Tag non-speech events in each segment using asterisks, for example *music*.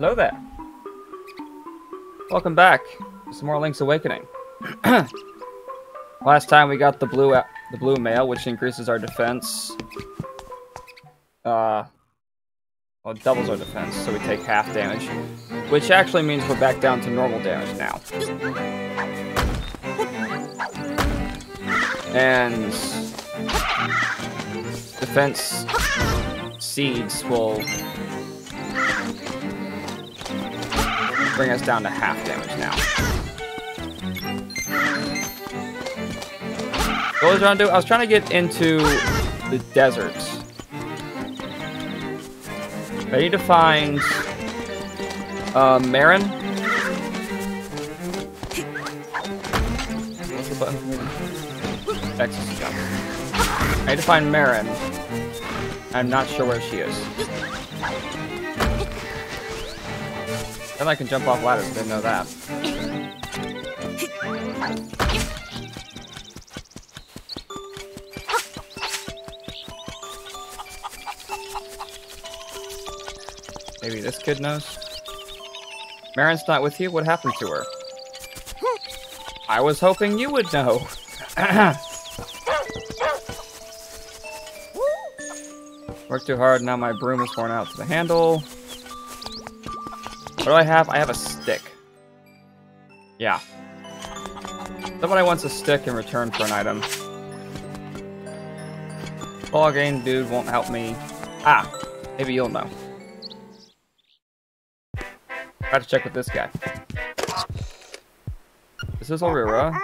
Hello there. Welcome back some more Link's Awakening. *clears throat* Last time we got the blue the blue mail, which increases our defense. Uh, well, doubles our defense, so we take half damage, which actually means we're back down to normal damage now. And defense seeds will bring us down to half damage now. What was I trying to do? I was trying to get into the deserts. I need to find uh, Marin. What's the button is jump. I need to find Marin. I'm not sure where she is. Then I can jump off ladders, didn't know that. Maybe this kid knows? Marin's not with you? What happened to her? I was hoping you would know. *coughs* Worked too hard, now my broom is worn out to the handle. What do I have? I have a stick. Yeah. Somebody wants a stick in return for an item. Ball dude won't help me. Ah, maybe you'll know. I have to check with this guy. Is this is Aurora.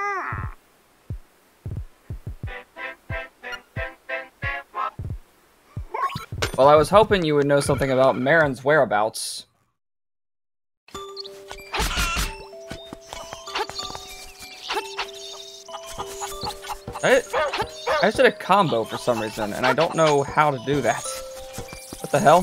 Well, I was hoping you would know something about Marin's whereabouts. I, just did a combo for some reason, and I don't know how to do that. What the hell?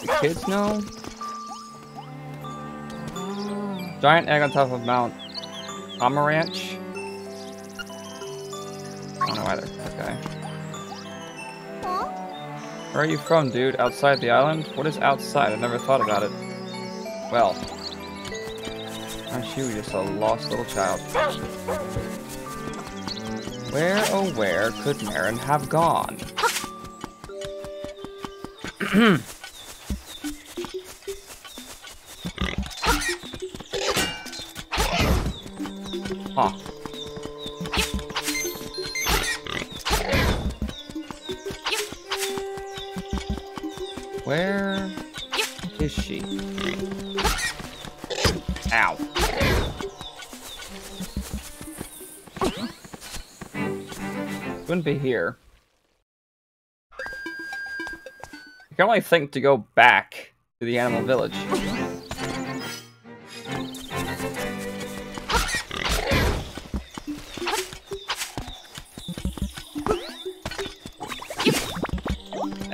Did the kids know? Giant egg on top of Mount Tamaranch? Where are you from, dude? Outside the island? What is outside? I never thought about it. Well. Aren't you just a lost little child? Where, oh where, could Marin have gone? *clears throat* *clears throat* Wouldn't be here. I can only think to go back to the animal village.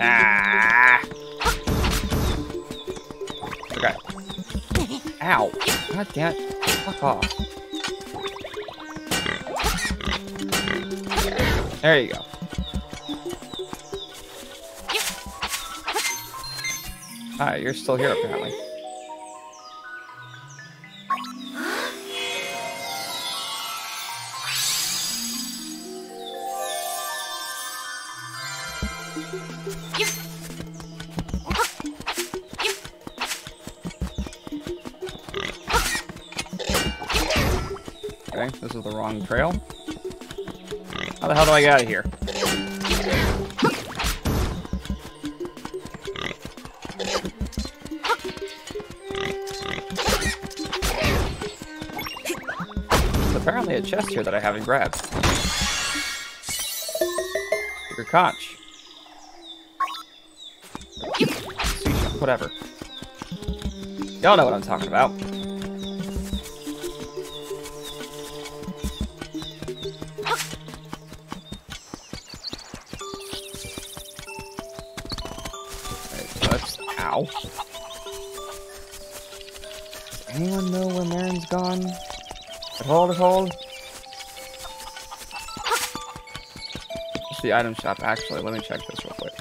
Ah. Okay. Ow. God damn it. Fuck off. There you go. Hi, you're still here apparently. Okay, this is the wrong trail. How the hell do I get out of here? There's apparently a chest here that I haven't grabbed. Your conch. Whatever. Y'all know what I'm talking about. All? It's the item shop, actually. Let me check this real quick.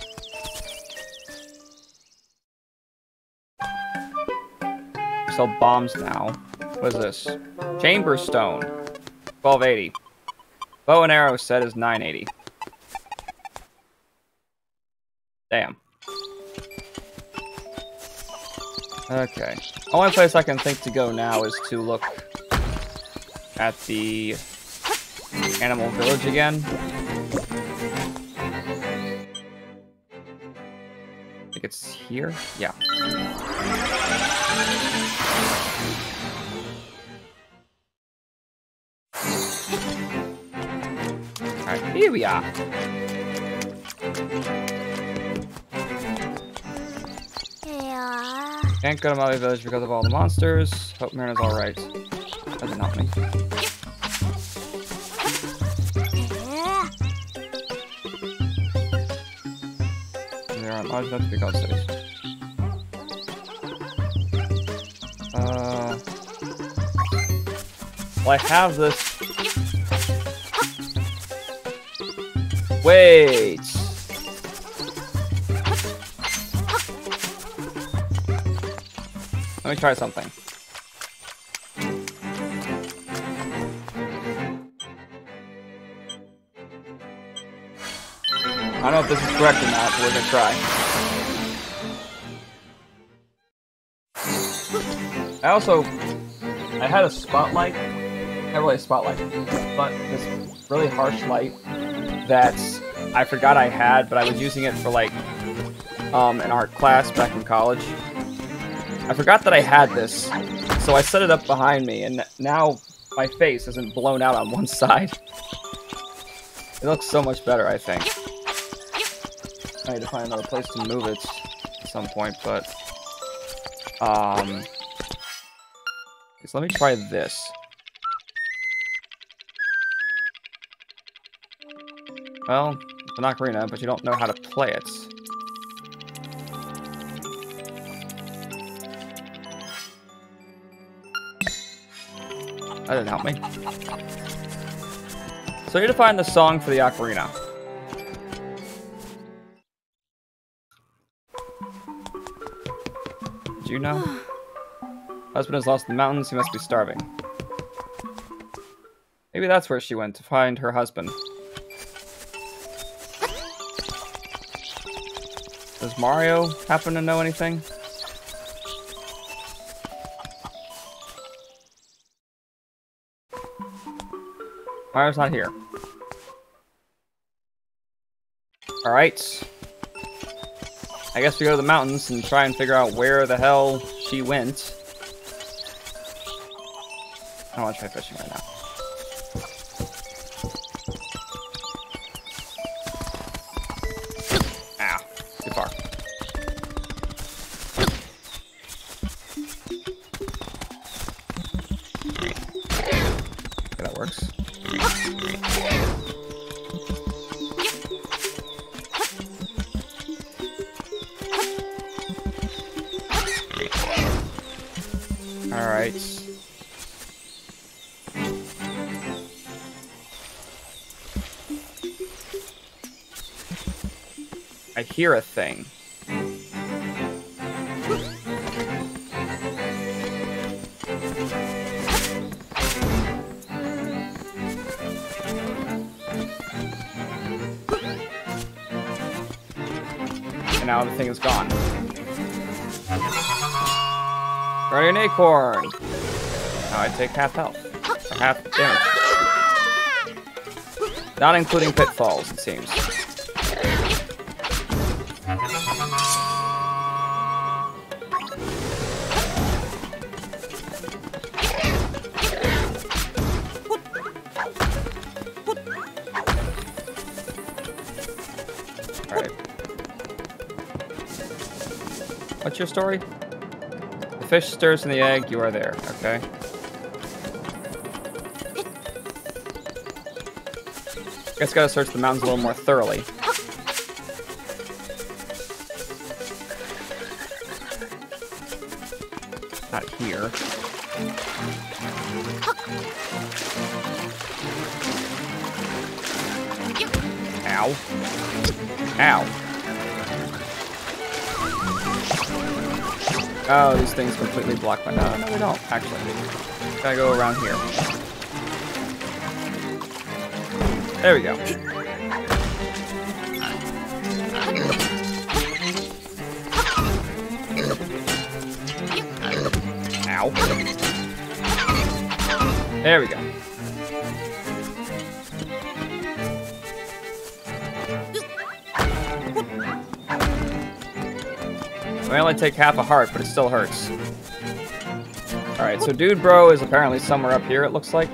Sell bombs now. What is this? Chamber stone. 1280. Bow and arrow set is 980. Damn. Okay. Only place I can think to go now is to look at the animal village again. I think it's here? Yeah. Alright, here we are. Can't go to Molly Village because of all the monsters. Hope Marin's alright. Me. There aren't large enough to. Uh, well, I have this. Wait. Let me try something. I don't know if this is correct or not, but we're gonna try. I also, I had a spotlight, not really a spotlight, but this really harsh light that I forgot I had, but I was using it for like um, an art class back in college. I forgot that I had this, so I set it up behind me, and now my face isn't blown out on one *laughs* side. It looks so much better, I think. To find another place to move it at some point, but... Um... So let me try this. Well, it's an ocarina, but you don't know how to play it. That didn't help me. So you need to find the song for the ocarina. Do you know? Husband is lost in the mountains, he must be starving. Maybe that's where she went to find her husband. Does Mario happen to know anything? Mario's not here. Alright. I guess we go to the mountains and try and figure out where the hell she went. I want to try fishing right now. Ah, too far. Okay, that works. Hear a thing. And now the thing is gone. Guardian Acorn! Now I take half health. Or half damage. Not including pitfalls, it seems. Your story? The fish stirs in the egg, you are there, okay? I Guess gotta search the mountains a little more thoroughly. Not here. Ow. Ow. Oh, these things completely block my... No, no, they don't, actually. Gotta go around here. There we go. Take half a heart, but it still hurts. Alright, so Dude Bro is apparently somewhere up here, it looks like.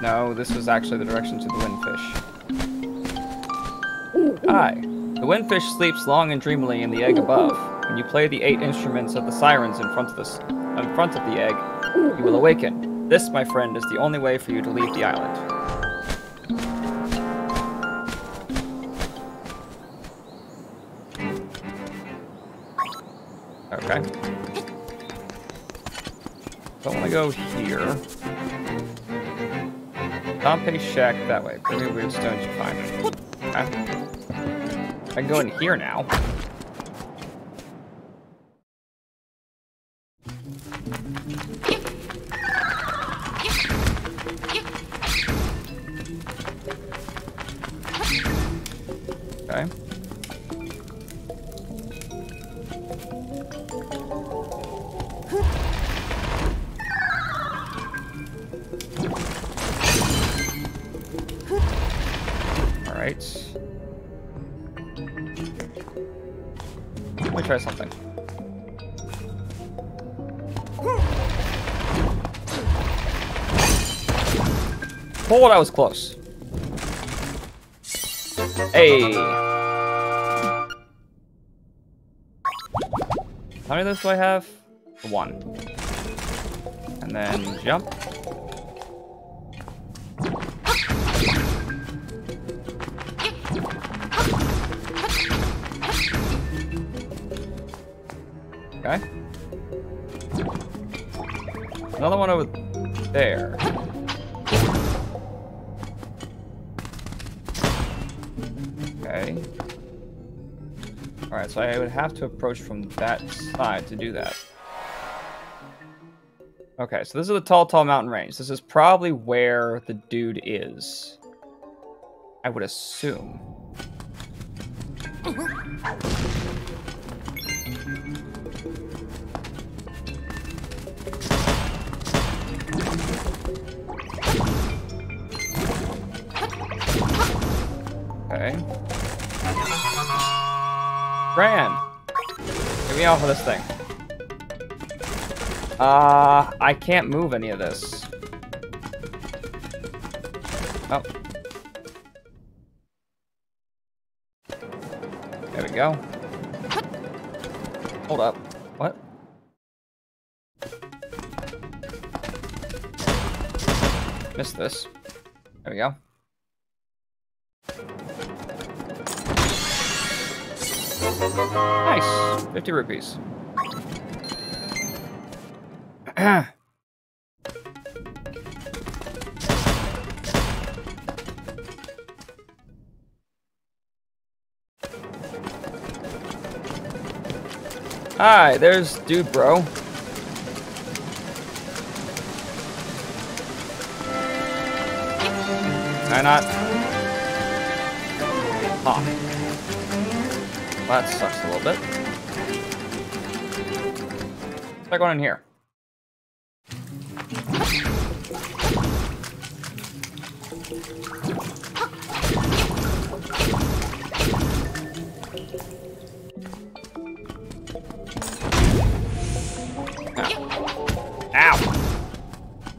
No, this was actually the direction to the windfish. Hi. The windfish sleeps long and dreamily in the egg above. When you play the eight instruments of the sirens in front of the, in front of the egg, you will awaken. This, my friend, is the only way for you to leave the island. Go here. Pompey's shack that way. Pretty weird stones you find. Okay. I can go in here now. Oh, that was close. Hey. How many of those do I have? One. And then jump. Would have to approach from that side to do that. Okay, so this is the Tal Tal Mountain Range. This is probably where the dude is. I would assume. Okay. Grand! Get me off of this thing. Uh, I can't move any of this. Oh. There we go. Hold up. What? Missed this. There we go. Nice. 50 rupees. *clears throat* Hi, there's dude bro. Why not? Huh. That sucks a little bit. Try going in here.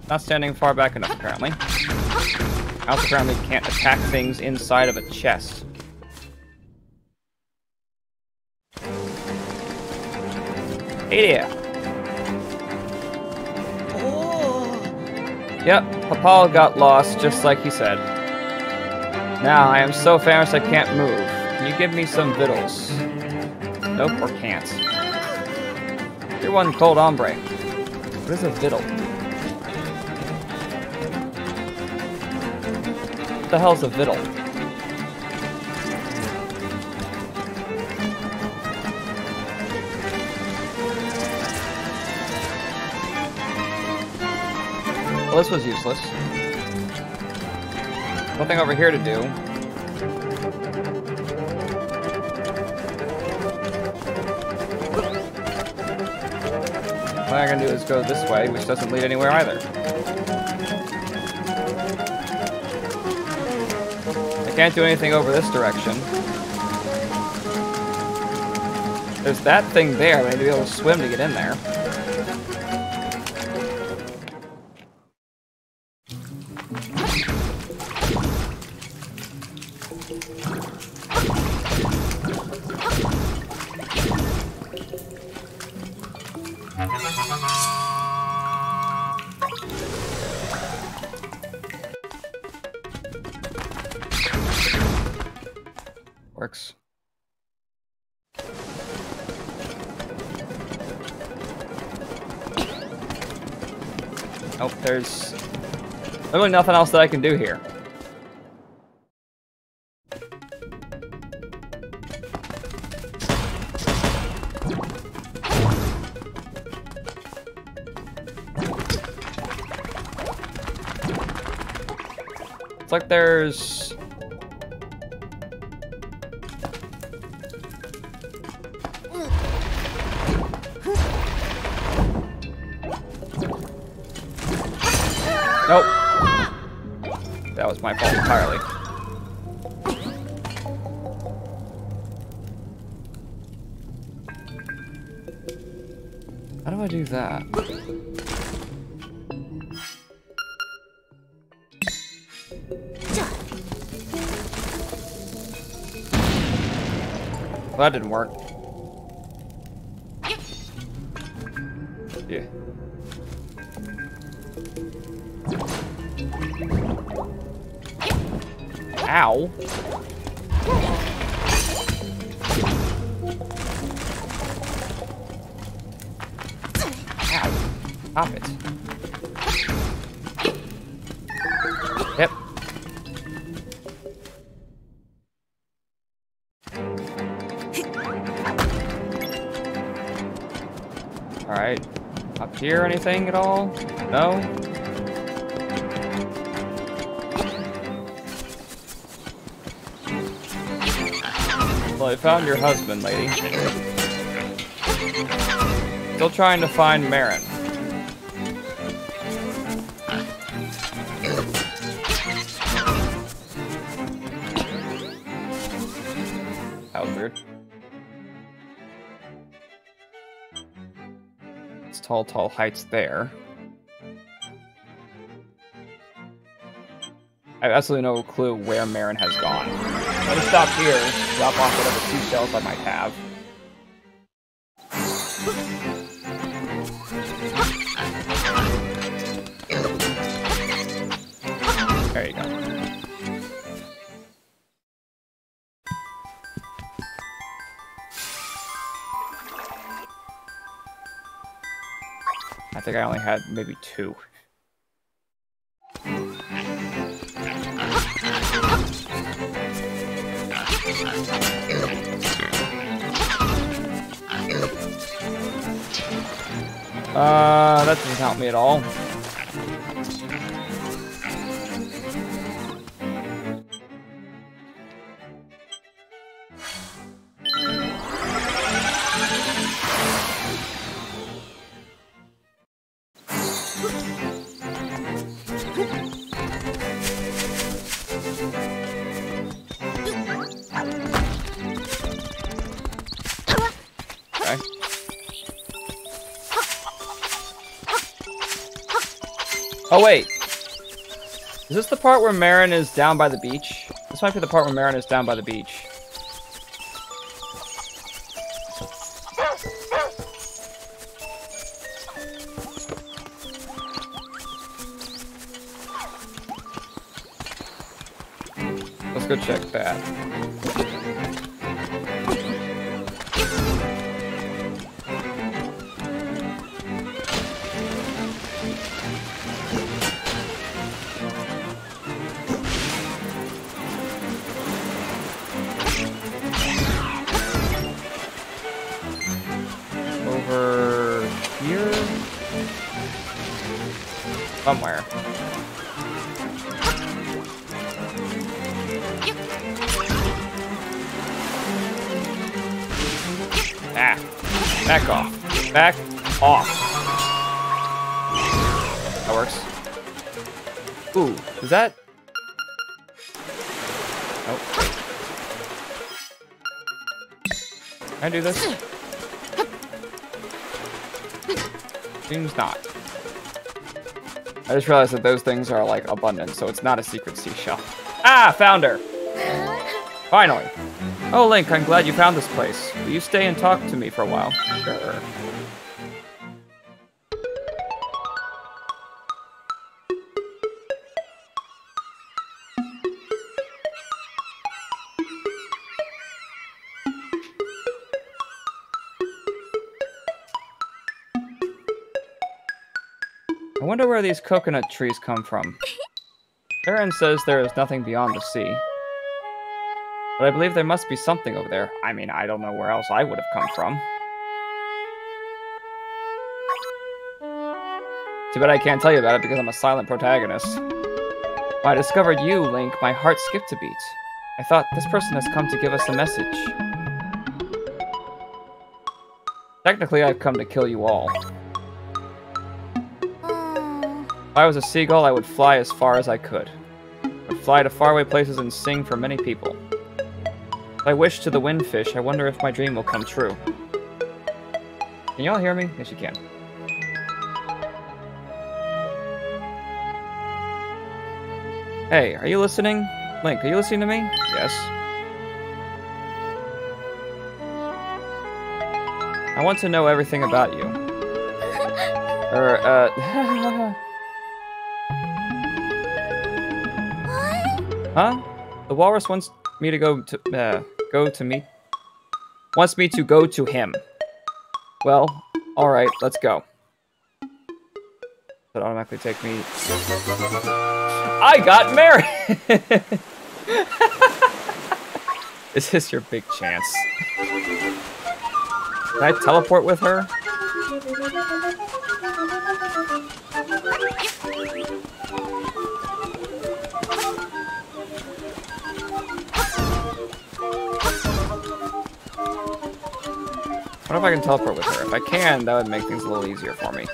Not standing far back enough, apparently. Also apparently can't attack things inside of a chest. Hey there. Oh. Yep, Papahl got lost just like he said. Now I am so famished I can't move. Can you give me some victuals? Nope, or can't. You're one cold hombre. What is a victual? What the hell's a victual? Well, this was useless. Nothing over here to do. What I'm gonna do is go this way, which doesn't lead anywhere either. I can't do anything over this direction. There's that thing there, but I need to be able to swim to get in there. Literally nothing else that I can do here. That didn't work. Alright. Up here, anything at all? No? Well, I found your husband, lady. Still trying to find Marin. Tall, tall heights there. I have absolutely no clue where Marin has gone. Let me stop here, drop off whatever two shells I might have. Think I only had maybe two. Uh, that doesn't help me at all. part where Marin is down by the beach? This might be the part where Marin is down by the beach. Let's go check that. That? Nope. Can I do this? Seems not. I just realized that those things are like abundant, so it's not a secret seashell. Ah, found her! Finally. Oh, Link, I'm glad you found this place. Will you stay and talk to me for a while? Sure. These coconut trees come from. Tarin says there is nothing beyond the sea. But I believe there must be something over there. I mean, I don't know where else I would have come from. Too bad I can't tell you about it because I'm a silent protagonist. When I discovered you, Link, my heart skipped a beat. I thought, this person has come to give us a message. Technically, I've come to kill you all. If I was a seagull, I would fly as far as I could. I would fly to faraway places and sing for many people. If I wish to the windfish, I wonder if my dream will come true. Can y'all hear me? Yes, you can. Hey, are you listening? Link, are you listening to me? Yes. I want to know everything about you. *laughs* Er, uh... *laughs* Huh? The walrus wants me to go to uh, go to me. Wants me to go to him. Well, all right, let's go. That automatically take me. I got married. *laughs* Is this your big chance? Can I teleport with her? What if I can teleport with her? If I can, that would make things a little easier for me.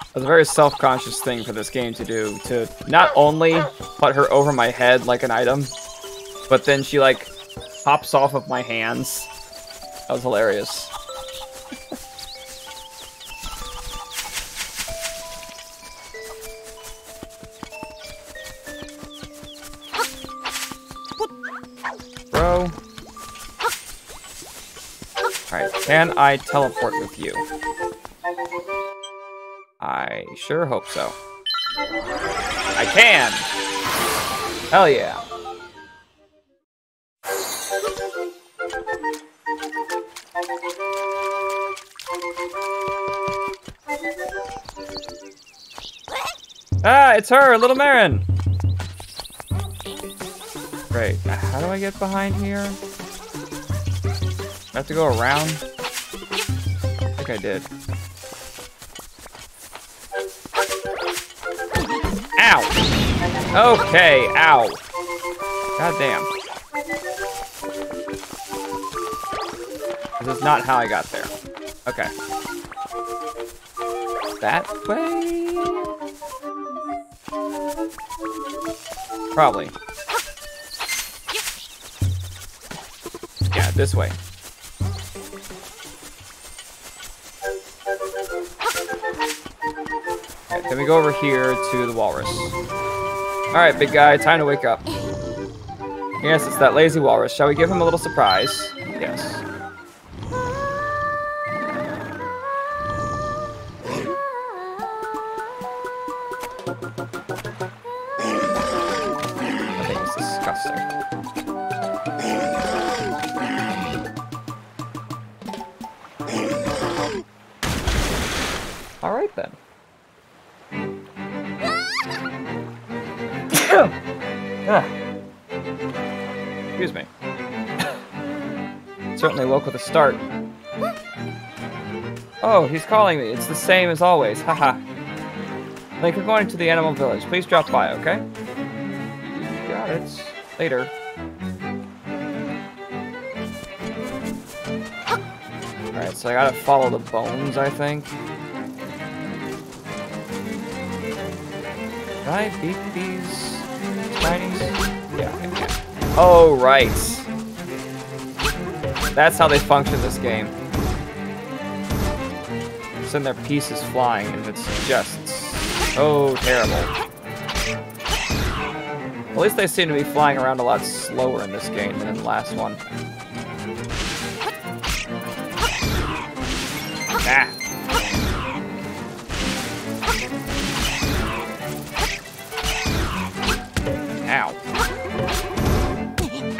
It's a very self-conscious thing for this game to do, to not only put her over my head like an item, but then she like pops off of my hands. That was hilarious. Bro. Alright, can I teleport with you? I sure hope so. I can! Hell yeah. It's her, Little Marin! Great. How do I get behind here? I have to go around? I think I did. Ow! Okay, ow. God damn. This is not how I got there. Okay. That way? Probably. Yeah, this way. Okay, then we go over here to the walrus. Alright, big guy, time to wake up. Yes, it's that lazy walrus. Shall we give him a little surprise? Calling me. It's the same as always. Haha. Link, we're going to the animal village. Please drop by, okay? Got it. Later. Alright, so I gotta follow the bones, I think. Can I beat these Spinies? Yeah, Oh, right. That's how they function this game. Send their pieces flying, and it's just so terrible. At least they seem to be flying around a lot slower in this game than in the last one. Ah. Ow.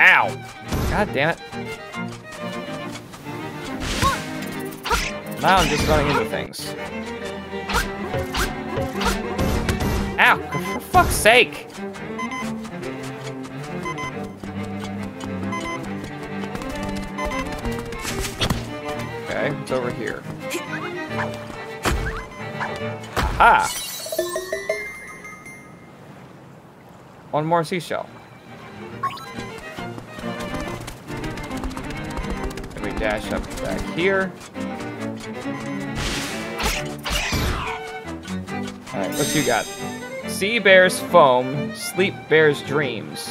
Ow. God damn it. Now I'm just running into things. Ow, for fuck's sake. Okay, it's over here. Ah! One more seashell. Let me dash up back here. Alright, what you got? Sea bears foam, sleep bears dreams.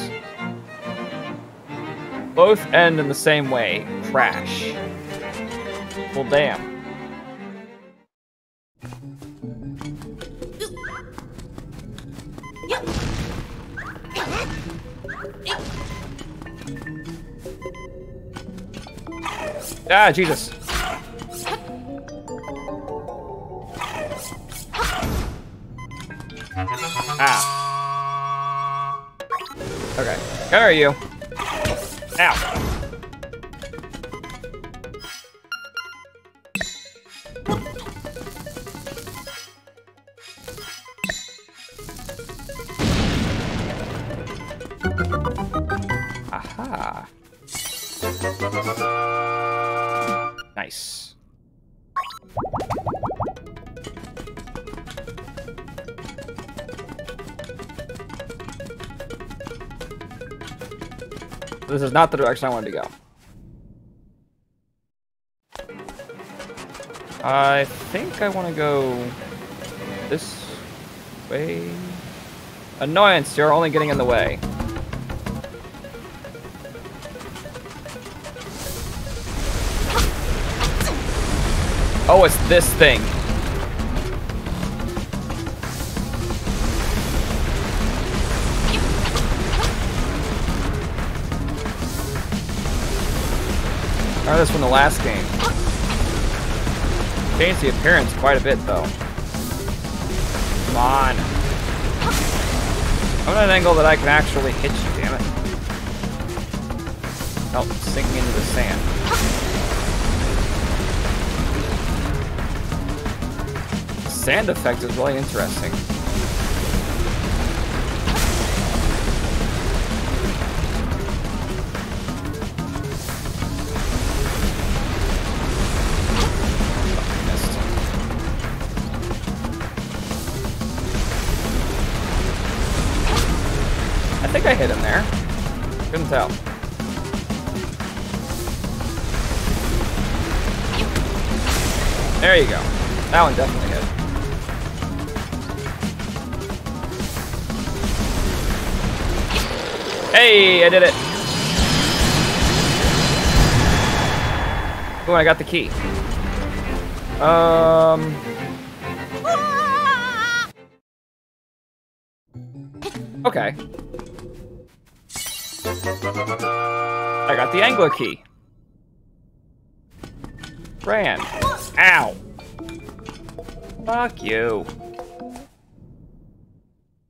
Both end in the same way. Crash. Well, damn. Ah, Jesus. Where are you? Is not the direction I wanted to go. I think I want to go this way. Annoyance, you're only getting in the way. Oh, it's this thing. This from the last game. Changed the appearance quite a bit, though. Come on. I'm at an angle that I can actually hit you, damn it. Oh, sinking into the sand. The sand effect is really interesting. I hit him there. Couldn't tell. There you go. That one definitely hit. Hey, I did it. Oh, I got the key. Um. I got the angler key. Ran. Ow. Fuck you.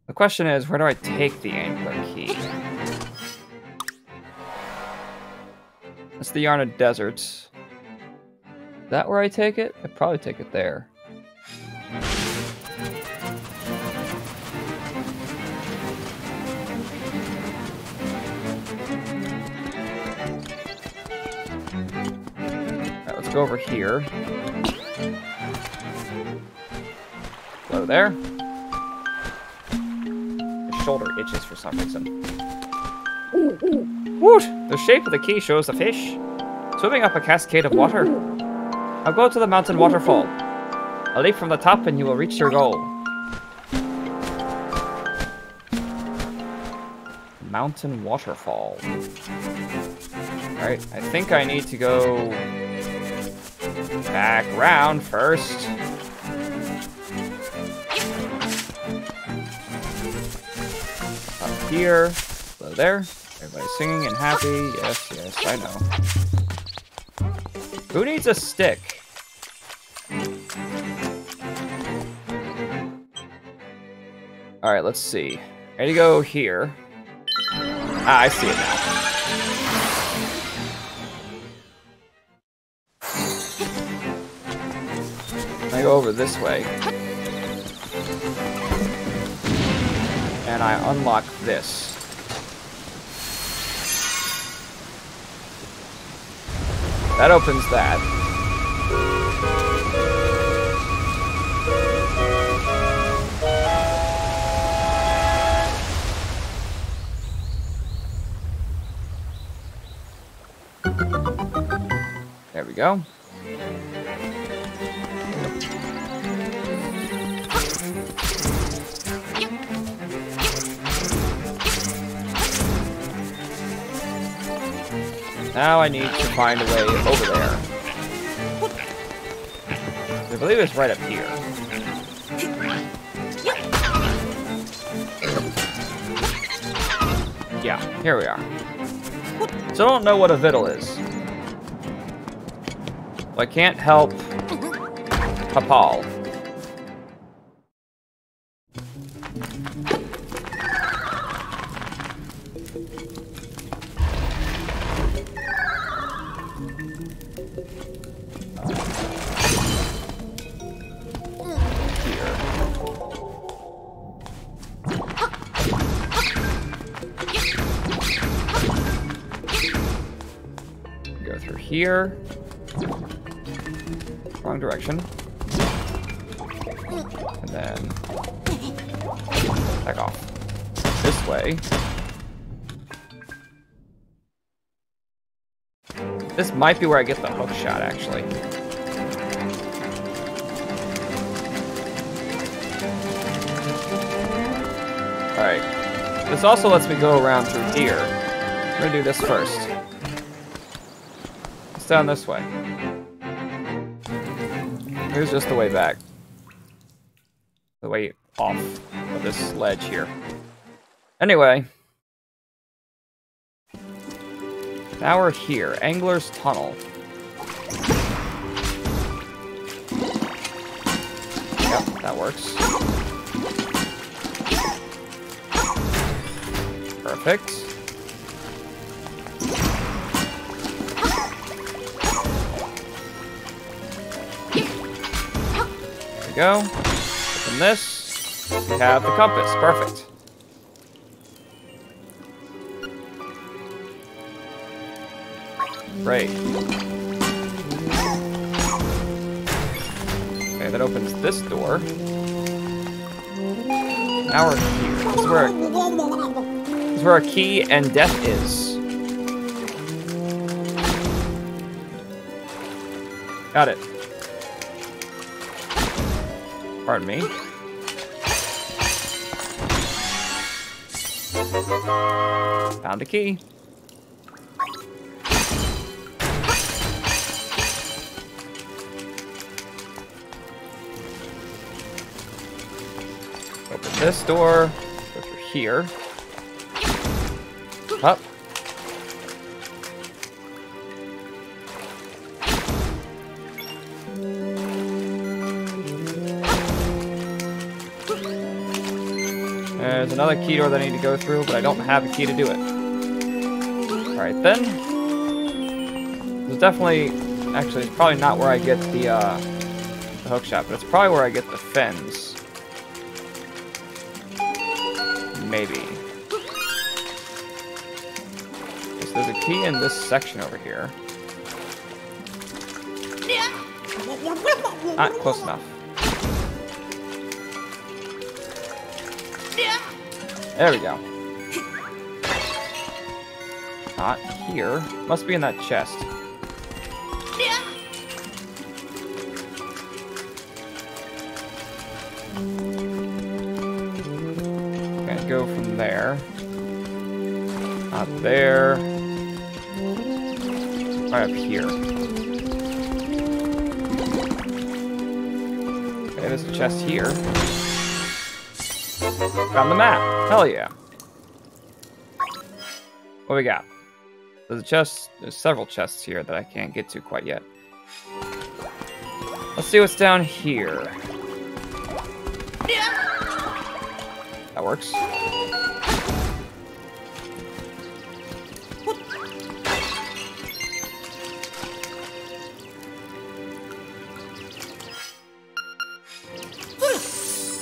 The question is, where do I take the angler key? It's the Yarna Deserts. Is that where I take it? I'd probably take it there. Go over here. Hello there. My shoulder itches for some reason. Woot! The shape of the key shows the fish. Swimming up a cascade of water. Now go to the mountain waterfall. A leap from the top and you will reach your goal. Mountain waterfall. Alright, I think I need to go back round first. Up here. Hello there. Everybody's singing and happy. Yes, yes, I know. Who needs a stick? Alright, let's see. Ready to go here. Ah, I see it now. I go over this way. And I unlock this. That opens that. There we go. Now I need to find a way over there. I believe it's right up here. Yeah, here we are. So I don't know what a vittle is. I can't help Papahl. Here. Wrong direction. And then back off. This way. This might be where I get the hook shot, actually. Alright. This also lets me go around through here. I'm gonna do this first. Down this way. Here's just the way back. The way off of this ledge here. Anyway. Now we're here. Angler's Tunnel. Yep, that works. Perfect. Go. Open this. We have the compass. Perfect. Great. Okay, that opens this door. Now we're here. This is where, this is where a key and death is. Got it. Pardon me. Found a key. Open this door. Go through here. Up. Another key door that I need to go through, but I don't have a key to do it. Alright then. There's definitely... Actually, it's probably not where I get the, uh, the hook shot, but it's probably where I get the fins. Maybe. There's a key in this section over here. Not close enough. There we go. Not here. Must be in that chest. Can't go from there. Not there. Right up here. Okay, there's a chest here. Found the map. Hell yeah. What we got? There's a chest. There's several chests here that I can't get to quite yet. Let's see what's down here. That works.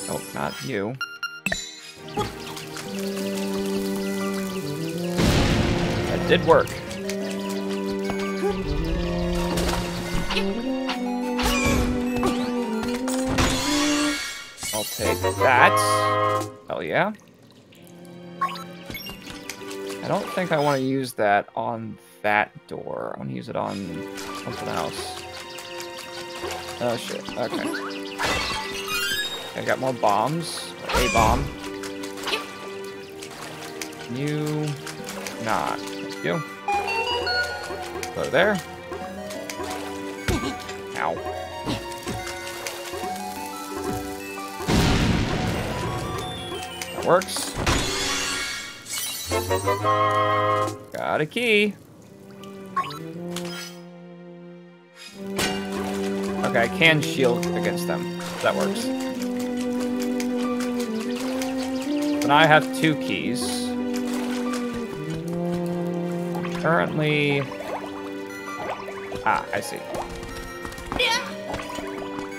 Oh, not you. Did work. I'll take that. Hell yeah. I don't think I want to use that on that door. I want to use it on something else. Oh shit, okay. I got more bombs. A bomb. You not. You. Go there. Ow. That works. Got a key. Okay, I can shield against them. That works. Now I have two keys. Currently... Ah, I see.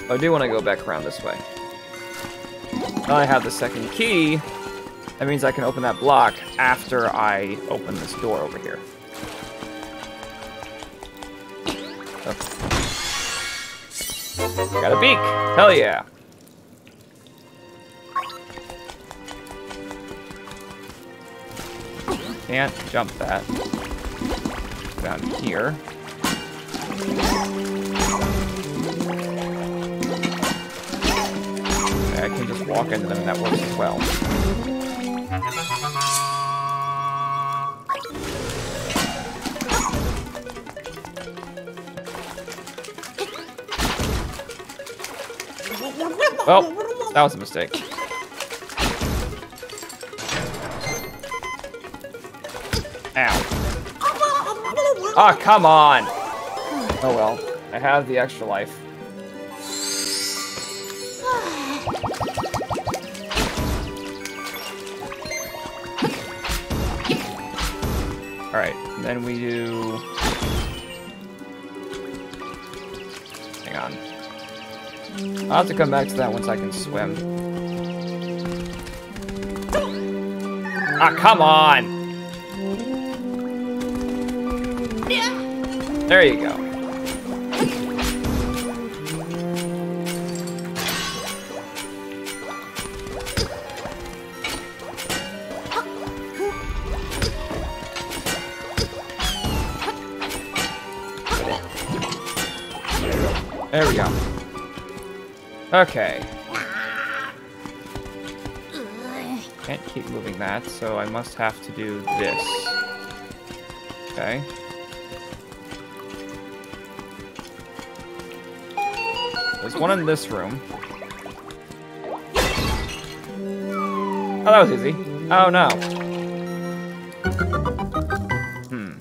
I do want to go back around this way. Now I have the second key. That means I can open that block after I open this door over here. Got a beak! Hell yeah! Can't jump that. Down here. I can just walk into them and that works as well. Well, that was a mistake. Oh, come on! Oh well, I have the extra life. Alright, then we do... Hang on. I'll have to come back to that once I can swim. Ah, come on! There you go. There we go. Okay. Can't keep moving that, so I must have to do this. Okay. One in this room. Oh, that was easy. Oh no. Hmm.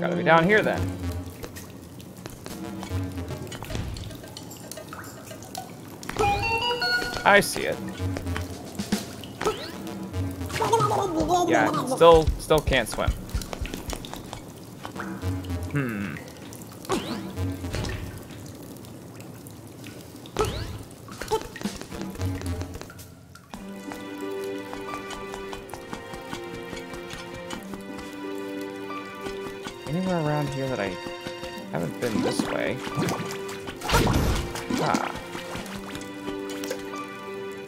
Gotta be down here then. I see it. Still, still can't swim. Hmm. Anywhere around here that I haven't been this way? Ah.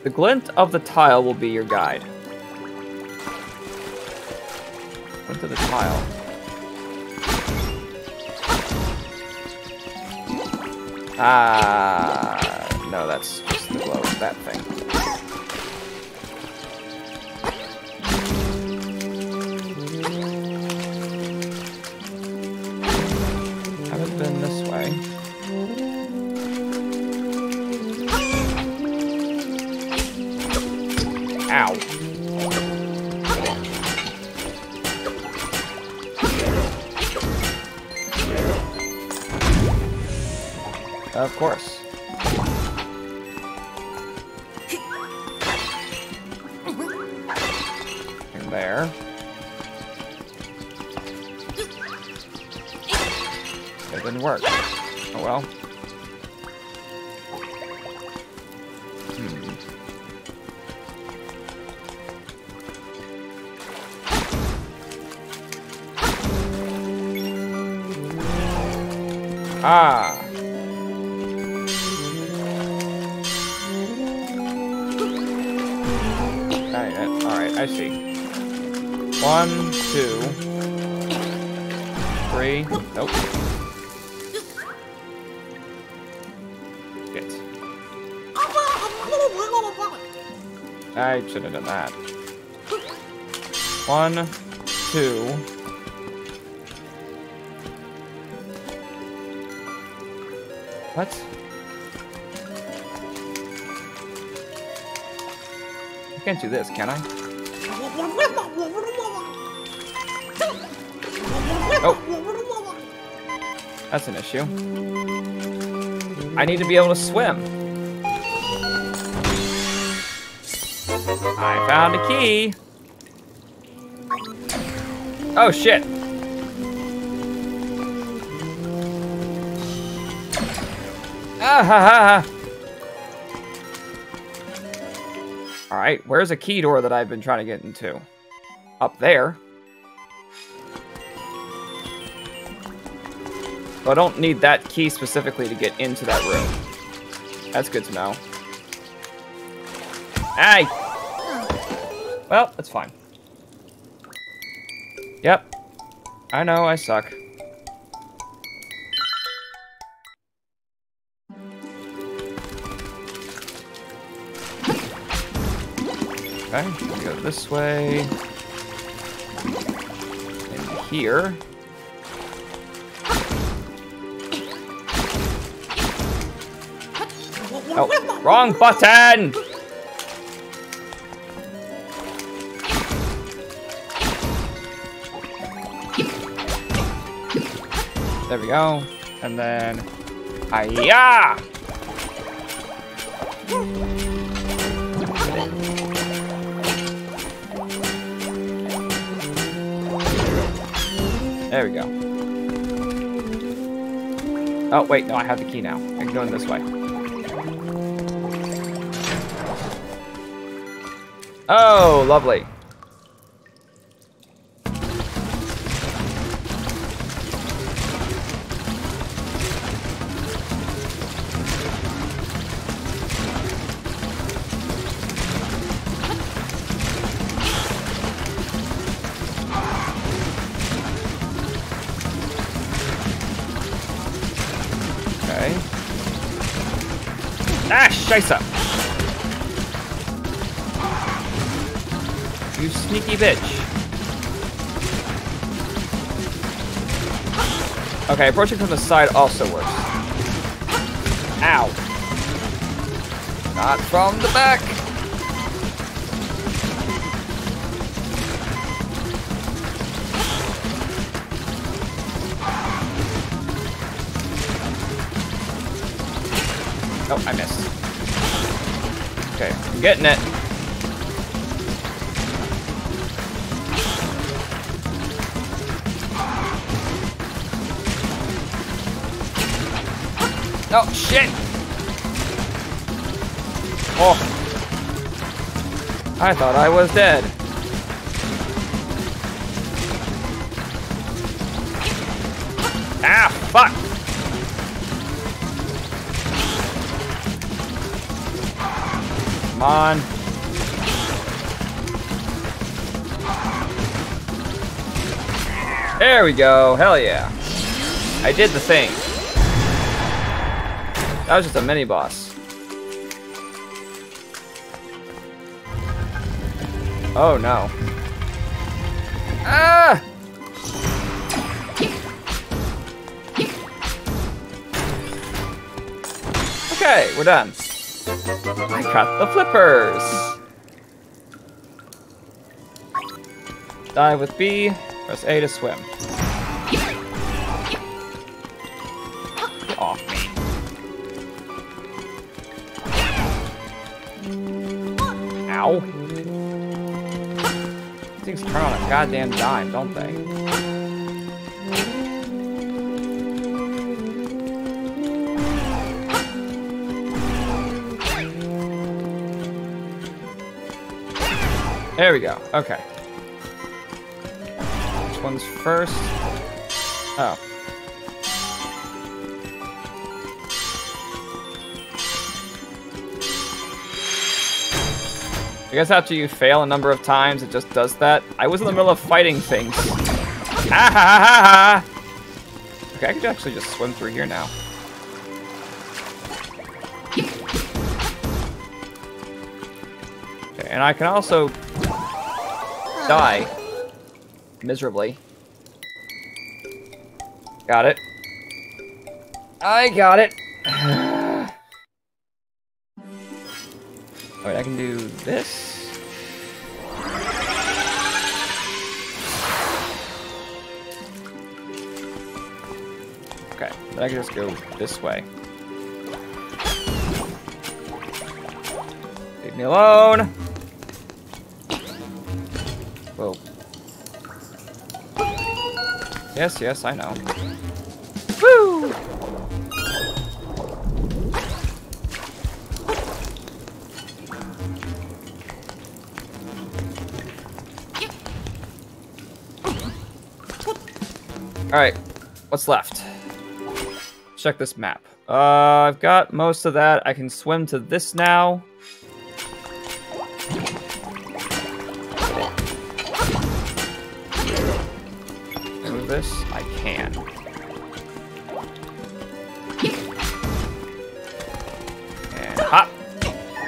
The glint of the tile will be your guide. Of the tile. Ah, no, that's just the glow of that thing. Course. Should have that. One, two. What? I can't do this, can I? Oh. That's an issue. I need to be able to swim. Found a key. Oh shit. Ah ha ha ha. Alright, where's a key door that I've been trying to get into? Up there. I don't need that key specifically to get into that room. That's good to know. Hey! Well, that's fine. Yep. I know, I suck. Okay, we go this way. And here. Oh, wrong button! There we go. And then, hiya! There we go. Oh, wait, no, I have the key now. I can go in this way. Oh, lovely. Scheisse! You sneaky bitch. Okay, approaching from the side also works. Ow. Not from the back. Oh, I missed. Okay, I'm getting it. Oh, shit! Oh. I thought I was dead. Come on. There we go. Hell yeah. I did the thing. That was just a mini boss. Oh no. Ah! Okay, we're done. I got the flippers. Dive with B, press A to swim. Off me. Ow. These things turn on a goddamn dime, don't they? There we go. Okay. Which one's first? Oh. I guess after you fail a number of times, it just does that. I was in the middle of fighting things. Ah ha ha ha ha! Okay, I could actually just swim through here now. Okay, and I can also die miserably. Got it. I got it. *sighs* Alright, I can do this. Okay, then I can just go this way. Leave me alone! Whoa. Yes, yes, I know. Woo! Alright, what's left? Check this map. Uh, I've got most of that. I can swim to this now.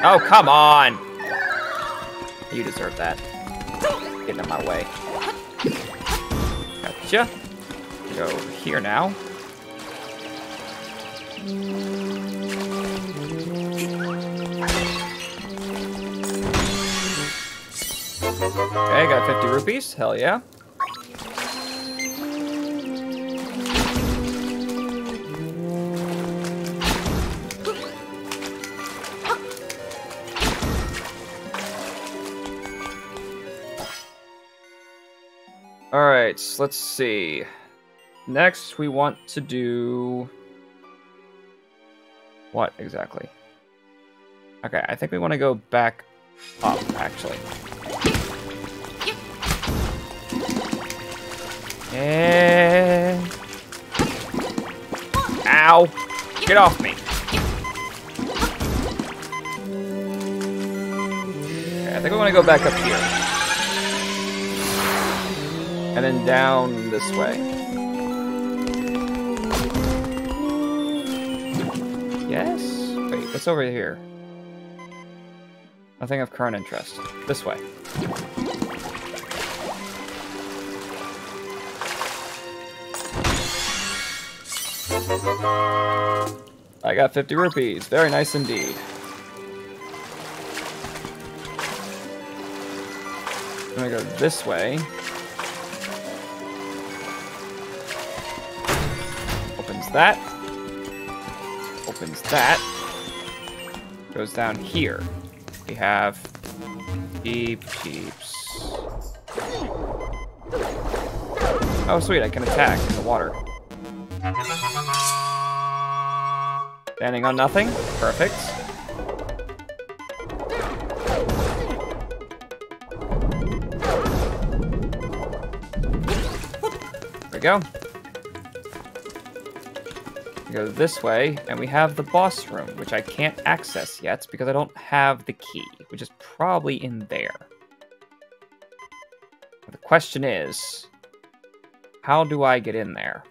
Oh, come on! You deserve that. Get in my way. Gotcha. Go here now. Okay, got 50 rupees. Hell yeah. Alright, let's see. Next, we want to do... What, exactly? Okay, I think we want to go back up, actually. And... Ow! Get off me! I think we want to go back up here. And then down this way. Yes? Wait, what's over here? Nothing of current interest. This way. I got 50 rupees. Very nice indeed. I'm gonna go this way. That. Opens that. Goes down here. We have Cheep Cheeps. Oh, sweet, I can attack in the water. Standing on nothing. Perfect. There we go. Go this way, and we have the boss room, which I can't access yet because I don't have the key, which is probably in there. The question is, how do I get in there?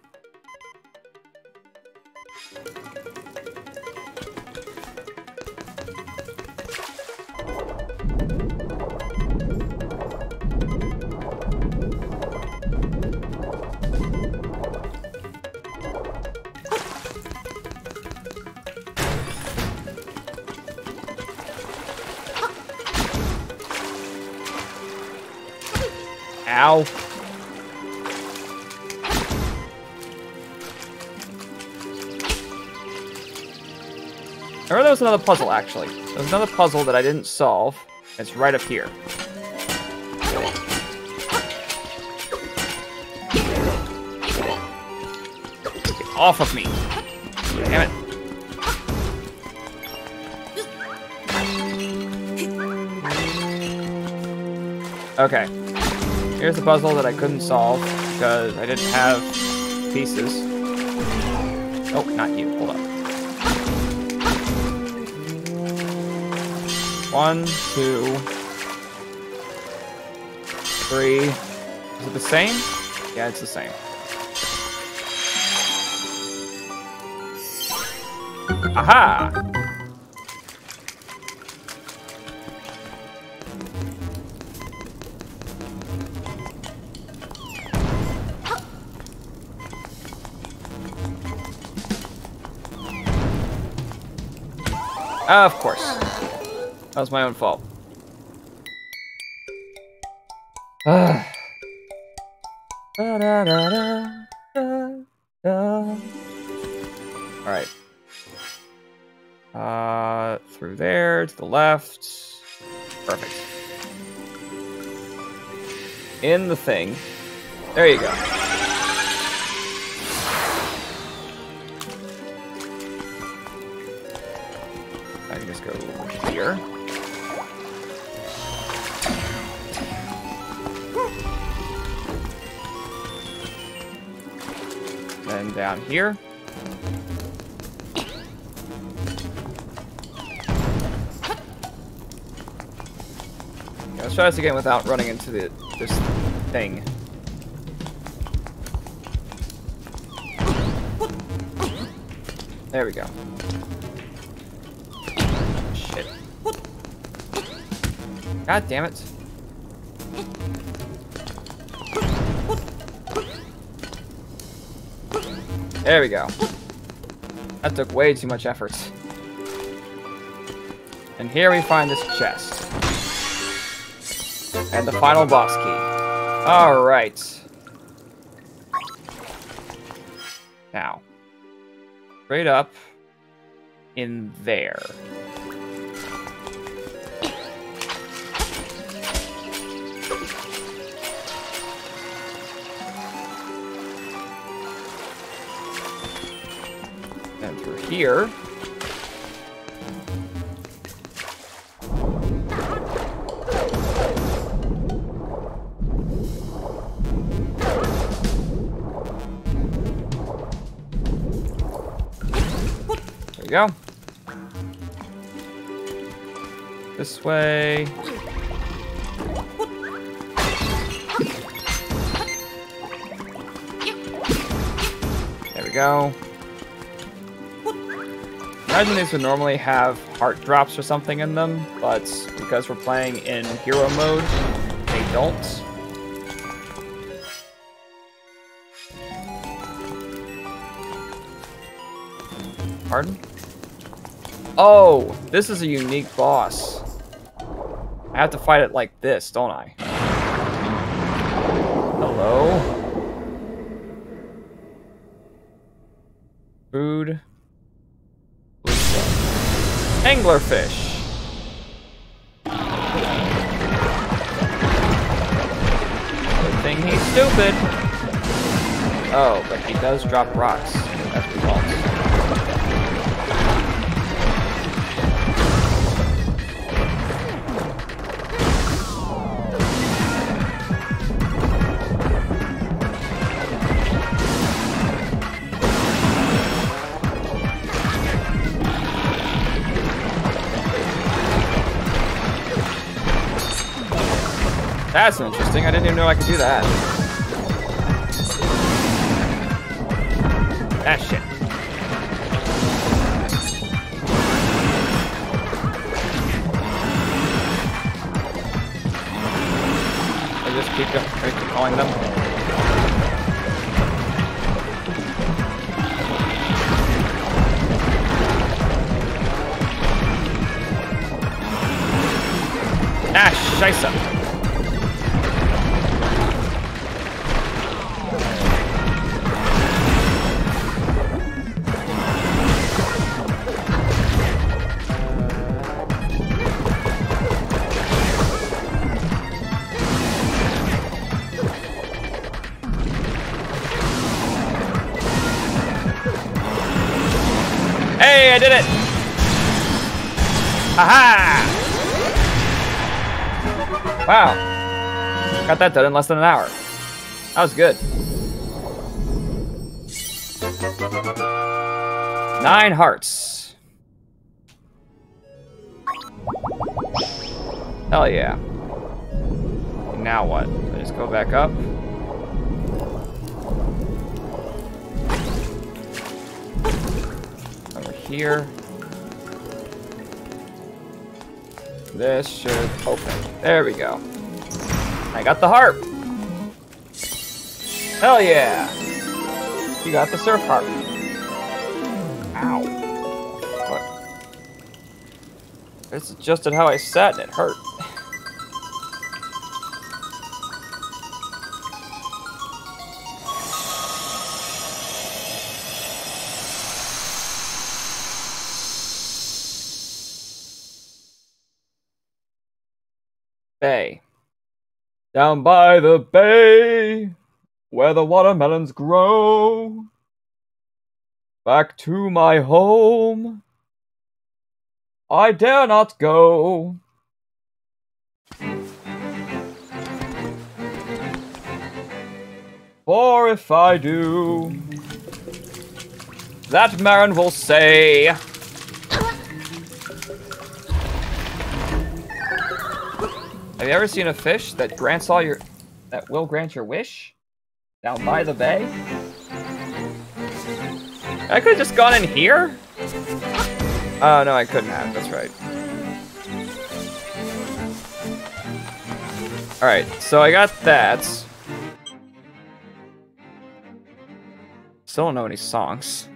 Another puzzle, actually. There's another puzzle that I didn't solve. It's right up here. Get off of me. Damn it. Okay. Here's the puzzle that I couldn't solve because I didn't have pieces. Oh, not you. Hold up. One, two, three. Is it the same? Yeah, it's the same. Aha! of course. That was my own fault. *sighs* Alright. Uh, through there, to the left. Perfect. In the thing. There you go. Here. Let's try this again without running into the this thing. There we go. Shit. God damn it. There we go. That took way too much effort. And here we find this chest. And the final boss key. Alright. Now. Straight up. In there. Here. There we go. This way. There we go. These would normally have heart drops or something in them, but because we're playing in hero mode, they don't. Pardon? Oh, this is a unique boss. I have to fight it like this, don't I? Hello? Food. Anglerfish. Good thing he's stupid. Oh, but he does drop rocks as results. That's interesting. I didn't even know I could do that. That shit. I just keep, I keep calling them. Ah, scheisse. Aha! Wow. Got that done in less than an hour. That was good. Nine hearts. Hell yeah. Now what? I just go back up. Over here. This should open. There we go. I got the harp. Hell yeah. You got the surf harp. Ow. What? It's adjusted how I sat and it hurt. Down by the bay, where the watermelons grow. Back to my home, I dare not go. For if I do, that Marin will say, Have you ever seen a fish that grants all your that will grant your wish? Down by the bay? I could have just gone in here? Oh no, I couldn't have, that's right. Alright, so I got that. Still don't know any songs.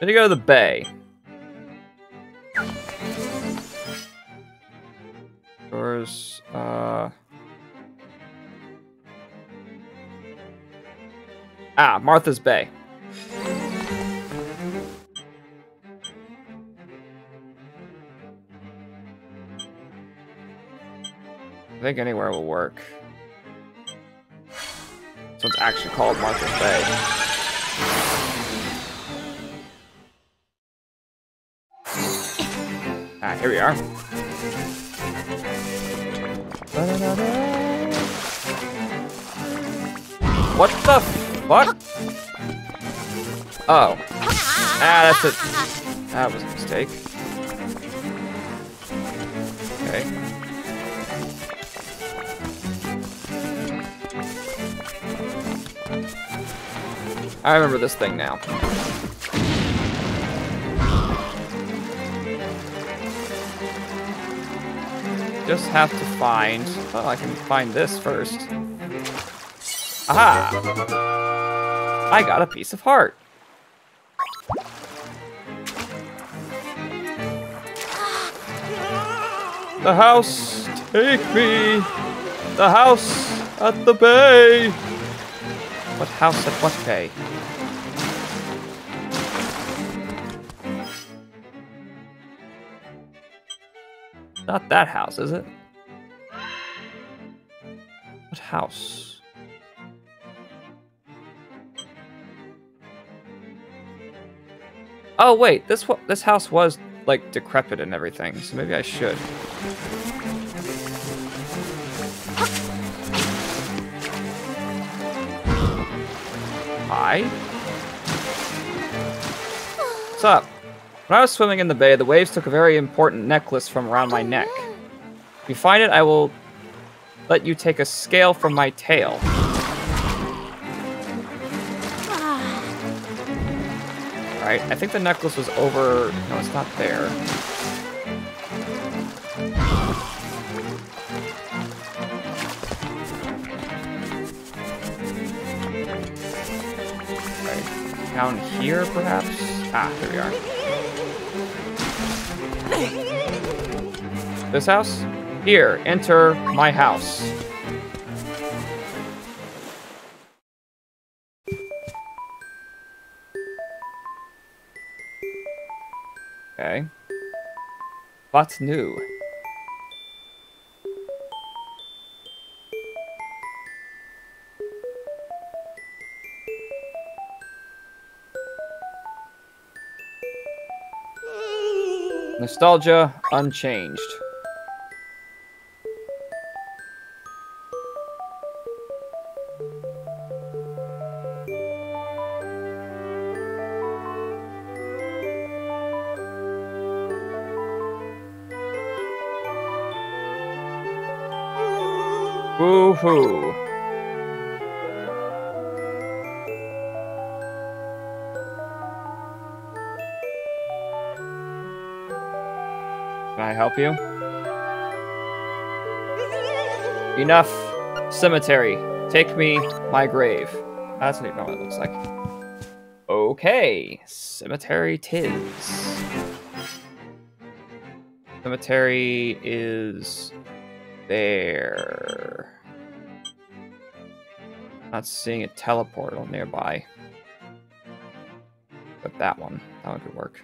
Then you go to the bay. Uh... Ah, Martha's Bay. I think anywhere will work. So it's actually called Martha's Bay. Ah, here we are. What the fuck? Oh. Ah, that's it. That was a mistake. Okay. I remember this thing now. Just have to find... Well, I can find this first. Aha! I got a piece of heart. The house, take me! The house at the bay! What house at what bay? Not that house, is it? What house? Oh wait, this this house was like decrepit and everything, so maybe I should. Hi. What's up? When I was swimming in the bay, the waves took a very important necklace from around my neck. If you find it, I will let you take a scale from my tail. Alright, I think the necklace was over... No, it's not there. Right. Down here, perhaps? Ah, there we are. This house? Here, enter my house. Okay. What's new? Nostalgia unchanged. Woohoo! I help you? Enough cemetery. Take me my grave. That's not what it looks like. Okay, cemetery tis. Cemetery is there. Not seeing a teleportal nearby. But that one, that one could work.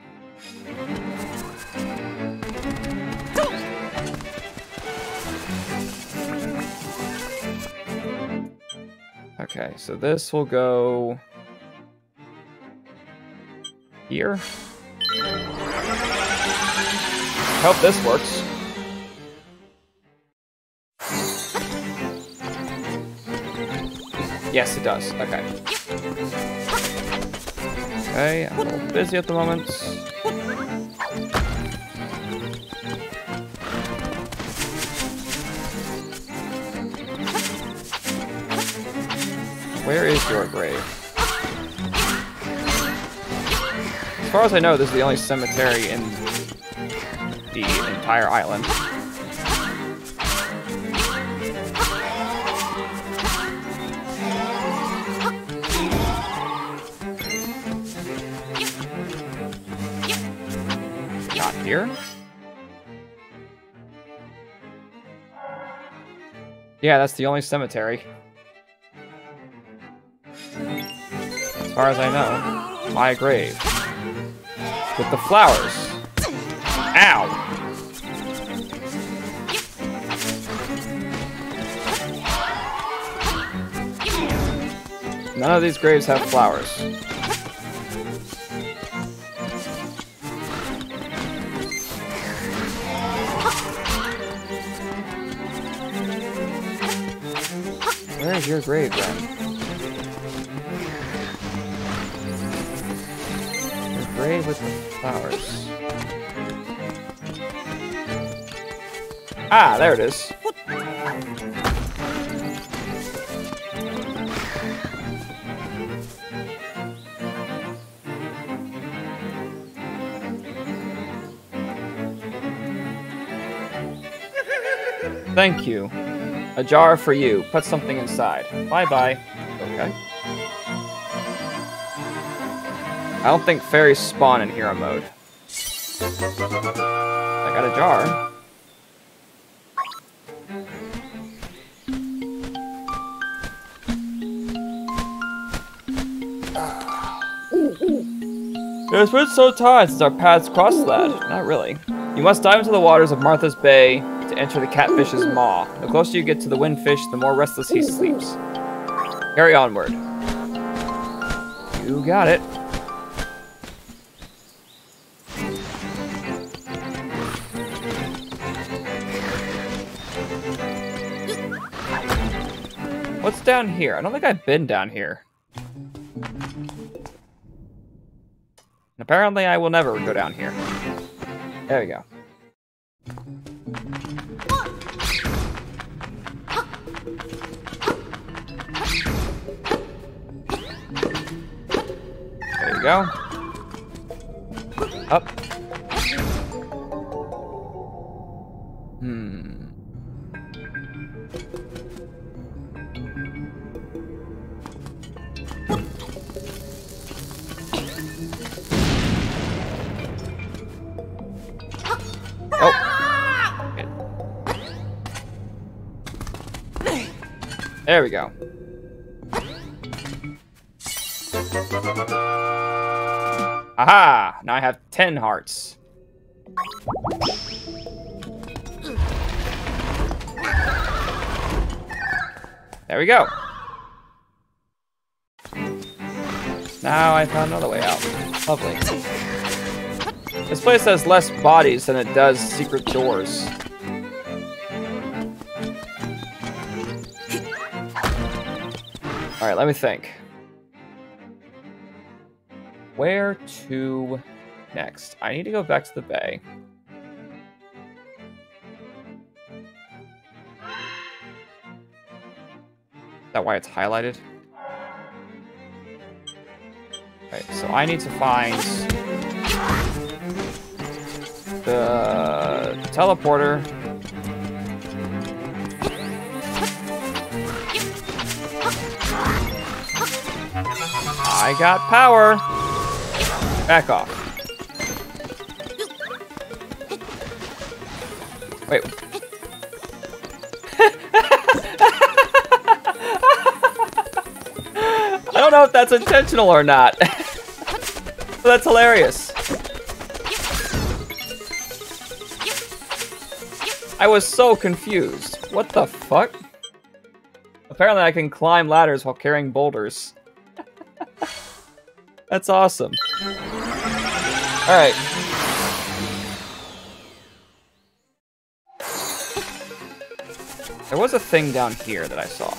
Okay, so this will go here. Hope this works. Yes, it does. Okay. Okay, I'm a little busy at the moment. Where is your grave? As far as I know, this is the only cemetery in the entire island. Not here? Yeah, that's the only cemetery. As far as I know. My grave. With the flowers. Ow! None of these graves have flowers. Where's your grave then? Grave with the flowers. Ah, there it is. Thank you. A jar for you. Put something inside. Bye-bye. Okay. I don't think fairies spawn in hero mode. I got a jar. It's been so time since our paths crossed that. Not really. You must dive into the waters of Martha's Bay to enter the catfish's maw. The closer you get to the windfish, the more restless he sleeps. Carry onward. You got it. What's down here? I don't think I've been down here. And apparently I will never go down here. There we go. There you go. Up. Hmm. There we go. Aha! Now I have 10 hearts. There we go. Now I found another way out. Lovely. This place has less bodies than it does secret doors. Alright, let me think. Where to next? I need to go back to the bay. Is that why it's highlighted? Right, so I need to find the teleporter. I got power. Back off. Wait. *laughs* I don't know if that's intentional or not. *laughs* that's hilarious. I was so confused. What the fuck? Apparently I can climb ladders while carrying boulders. That's awesome. Alright. There was a thing down here that I saw.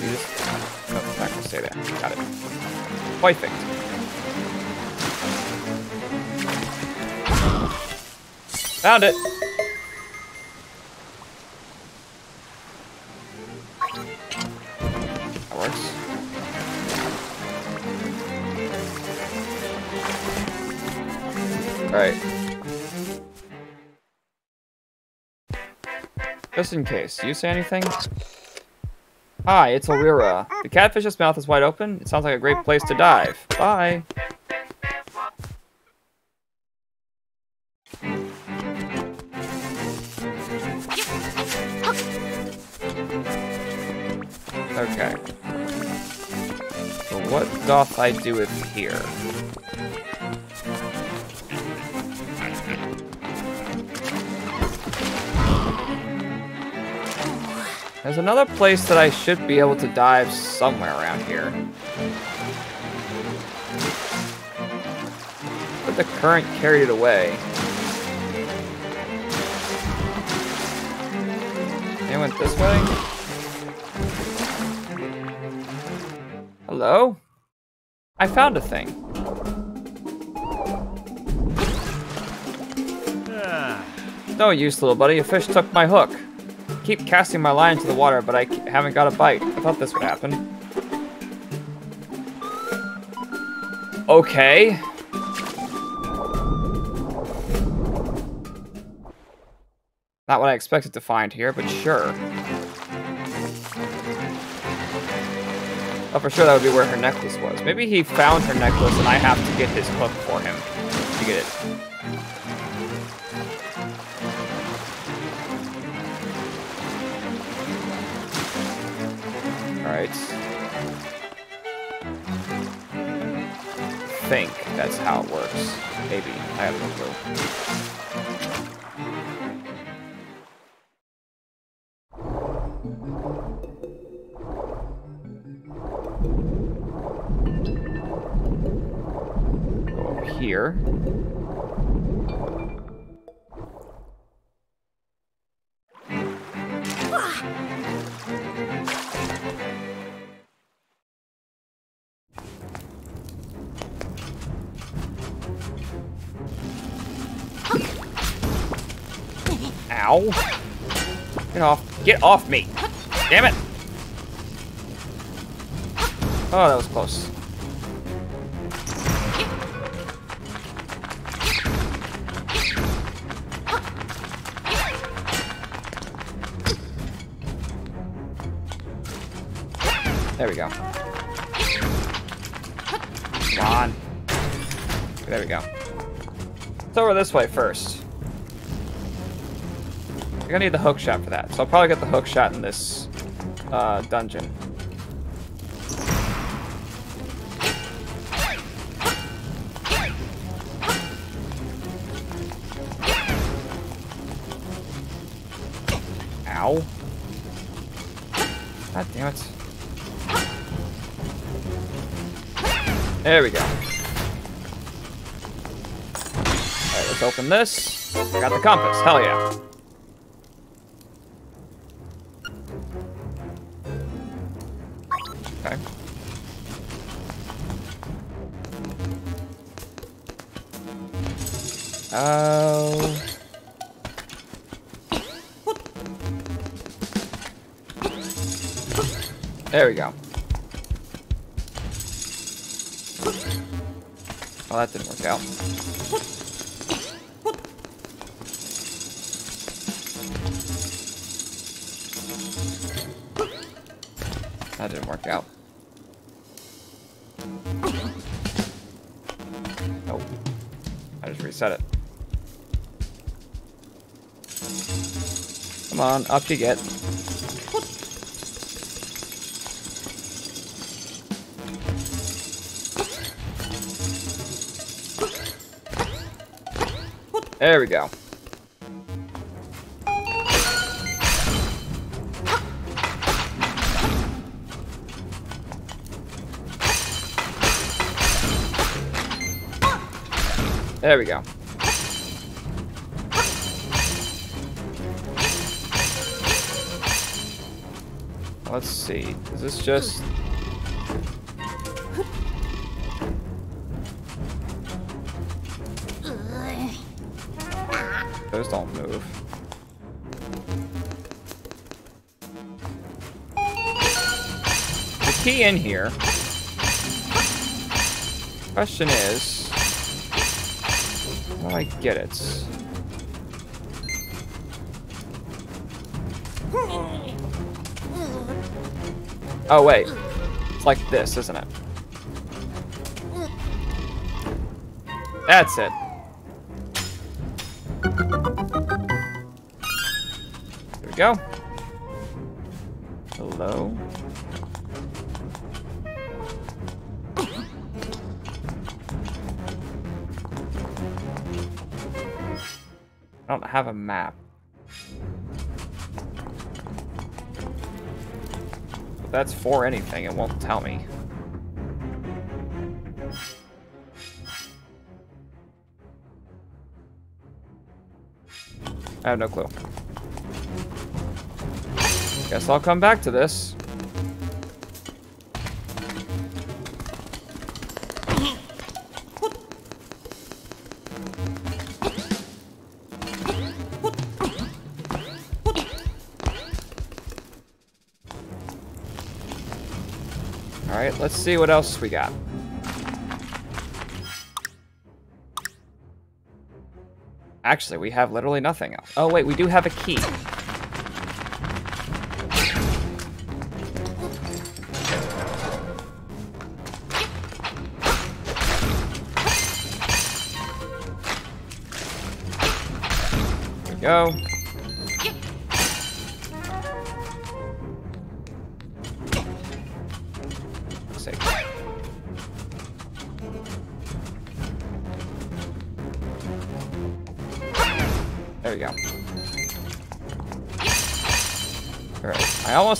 We just... No, it's not gonna stay there. Got it. Perfect. Found it! Just in case, do you say anything? Hi, it's Ulrira. The catfish's mouth is wide open. It sounds like a great place to dive. Bye. Okay. So what doth I do with here? There's another place that I should be able to dive somewhere around here. But the current carried it away. It went this way? Hello? I found a thing. Ah. No use, little buddy. A fish took my hook keep casting my line into the water, but I haven't got a bite. I thought this would happen. Okay. Not what I expected to find here, but sure. Oh, for sure that would be where her necklace was. Maybe he found her necklace and I have to get his hook for him to get it. That's how it works. Maybe. I have no clue. Ow. Get off. Get off me. Damn it. Oh, that was close. There we go. Come on. There we go. It's over this way first. You're gonna need the hook shot for that, so I'll probably get the hook shot in this uh, dungeon. Ow. God damn it. There we go. Alright, let's open this. I got the compass. Hell yeah. Come on, up you get. There we go. There we go. Let's see. Is this just... Those don't move. The key in here. Question is, how do I get it? Oh wait, it's like this, isn't it? That's it. Here we go. Hello. I don't have a map. That's for anything, it won't tell me. I have no clue. Guess I'll come back to this. See what else we got. Actually, we have literally nothing else. Oh, wait, we do have a key.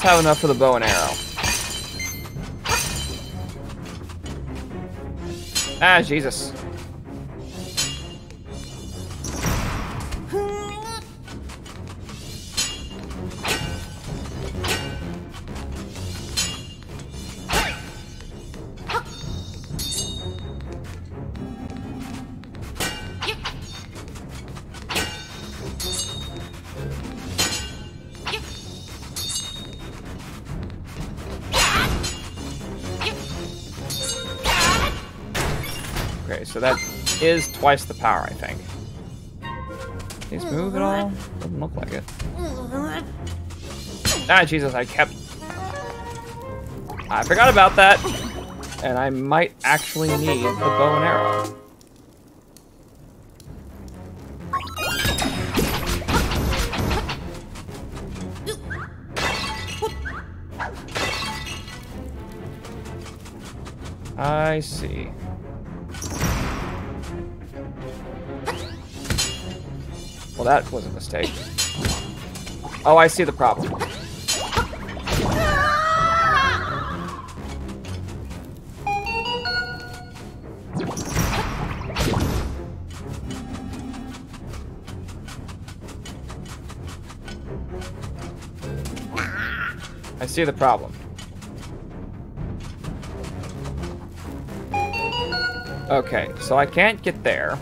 Have enough for the bow and arrow. Ah, Jesus. Twice the power, I think. These move at all? Doesn't look like it. Ah, Jesus, I kept... I forgot about that. And I might actually need the bow and arrow. I see. That was a mistake. Oh, I see the problem. I see the problem. Okay, so I can't get there.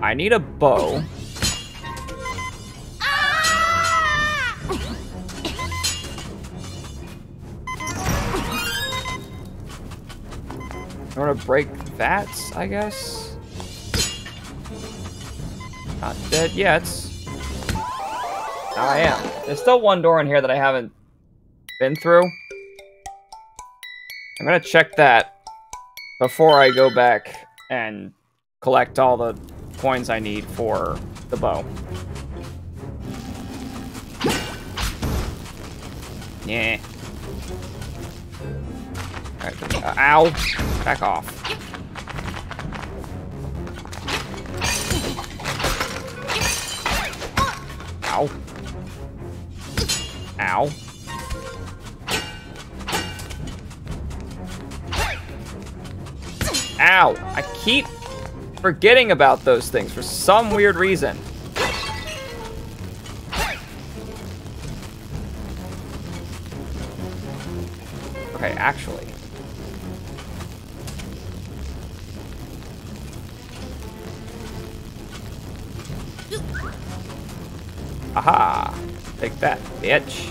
I need a bow. In order to break that, I guess? Not dead yet. Now I am. There's still one door in here that I haven't been through. I'm gonna check that before I go back and collect all the coins I need for the bow. Yeah. Alright, uh, ow! Back off. Ow. Ow. Ow! I keep forgetting about those things for some weird reason. Okay, actually. Aha! Take that, bitch.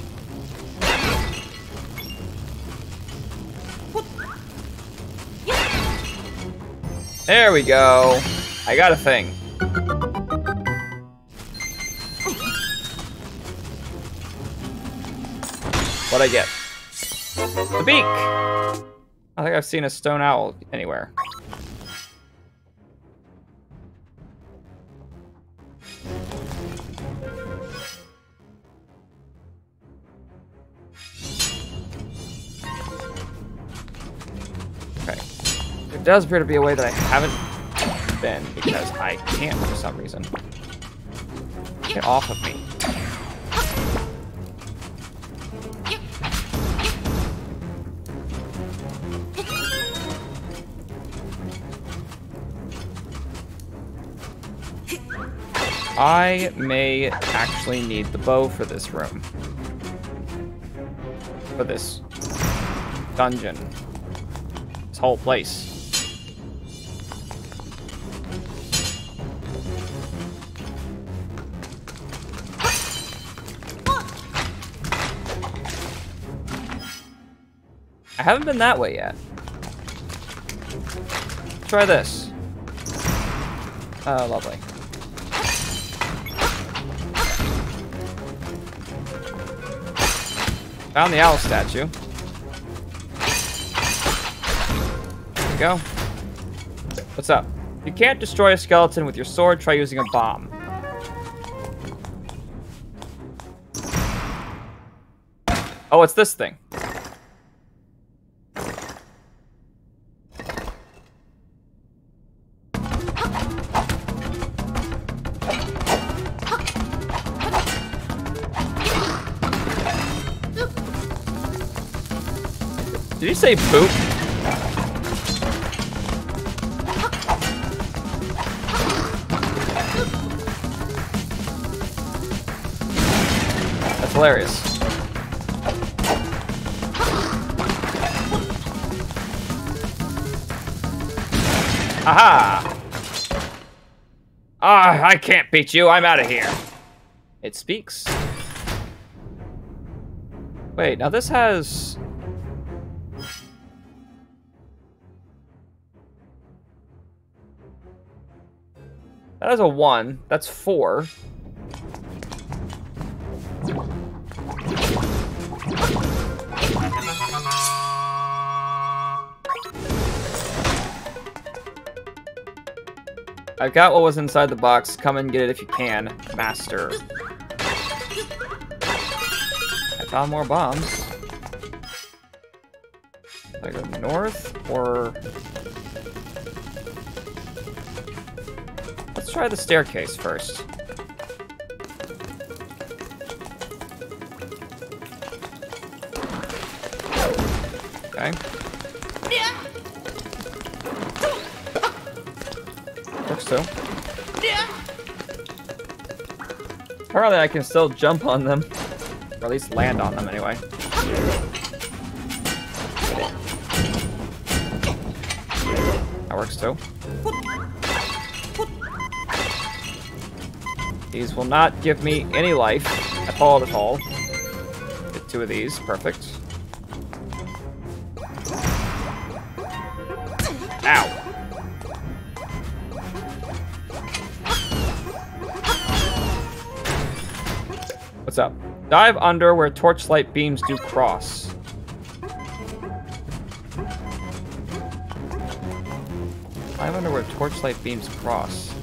There we go. I got a thing. What'd I get? The beak! I think I've seen a stone owl anywhere. Does appear to be a way that I haven't been because I can't for some reason. Get off of me. I may actually need the bow for this room. For this dungeon. This whole place. Haven't been that way yet. Try this. Oh, lovely. Found the owl statue. There we go. What's up? You can't destroy a skeleton with your sword, try using a bomb. Oh, it's this thing. Say poop? That's hilarious. Aha! Ah, I can't beat you. I'm out of here. It speaks. Wait, now this has... That is a one. That's four. I've got what was inside the box. Come and get it if you can, master. I found more bombs. I go north or... try the staircase first. Okay. Works too. Apparently I can still jump on them. Or at least land on them anyway. That works too. These will not give me any life at all at all. Get two of these, perfect. Ow. What's up? Dive under where torchlight beams do cross. Dive under where torchlight beams cross.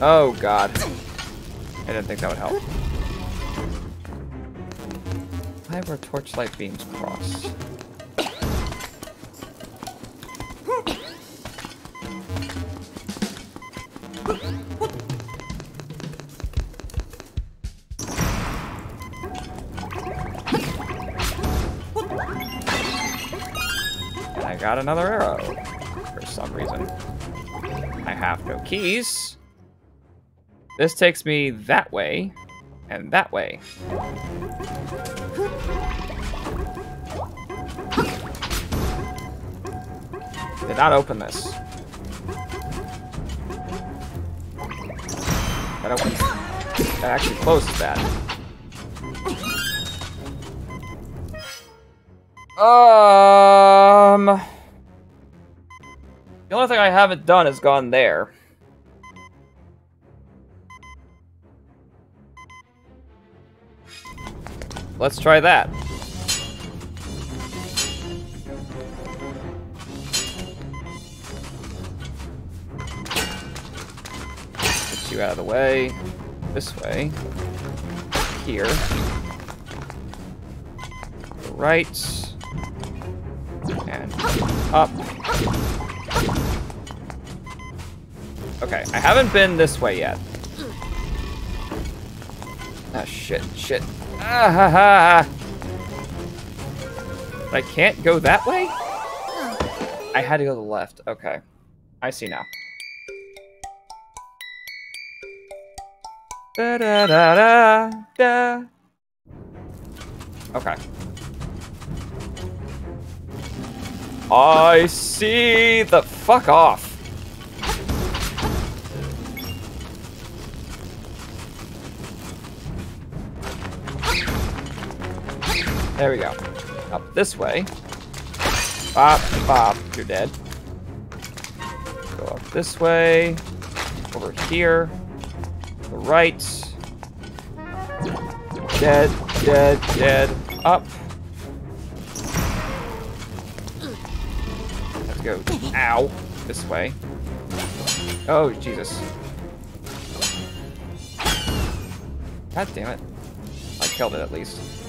Oh god. I didn't think that would help. Dive where torchlight beams crossed? I got another arrow for some reason. I have no keys. This takes me that way and that way. Did not open this. That opens. That actually closes that. Um. The only thing I haven't done is gone there. Let's try that. Get you out of the way. This way. Here. Right. And up. Okay, I haven't been this way yet. Ah, shit, shit. Ah, ha, ha. I can't go that way? I had to go to the left. Okay. I see now. Da da da da da. Okay. I see the fuck off. There we go. Up this way. Bop, bop, you're dead. Go up this way. Over here. To the right. Dead, dead, dead. Up. Let's go. Ow. This way. Oh, Jesus. God damn it. I killed it at least.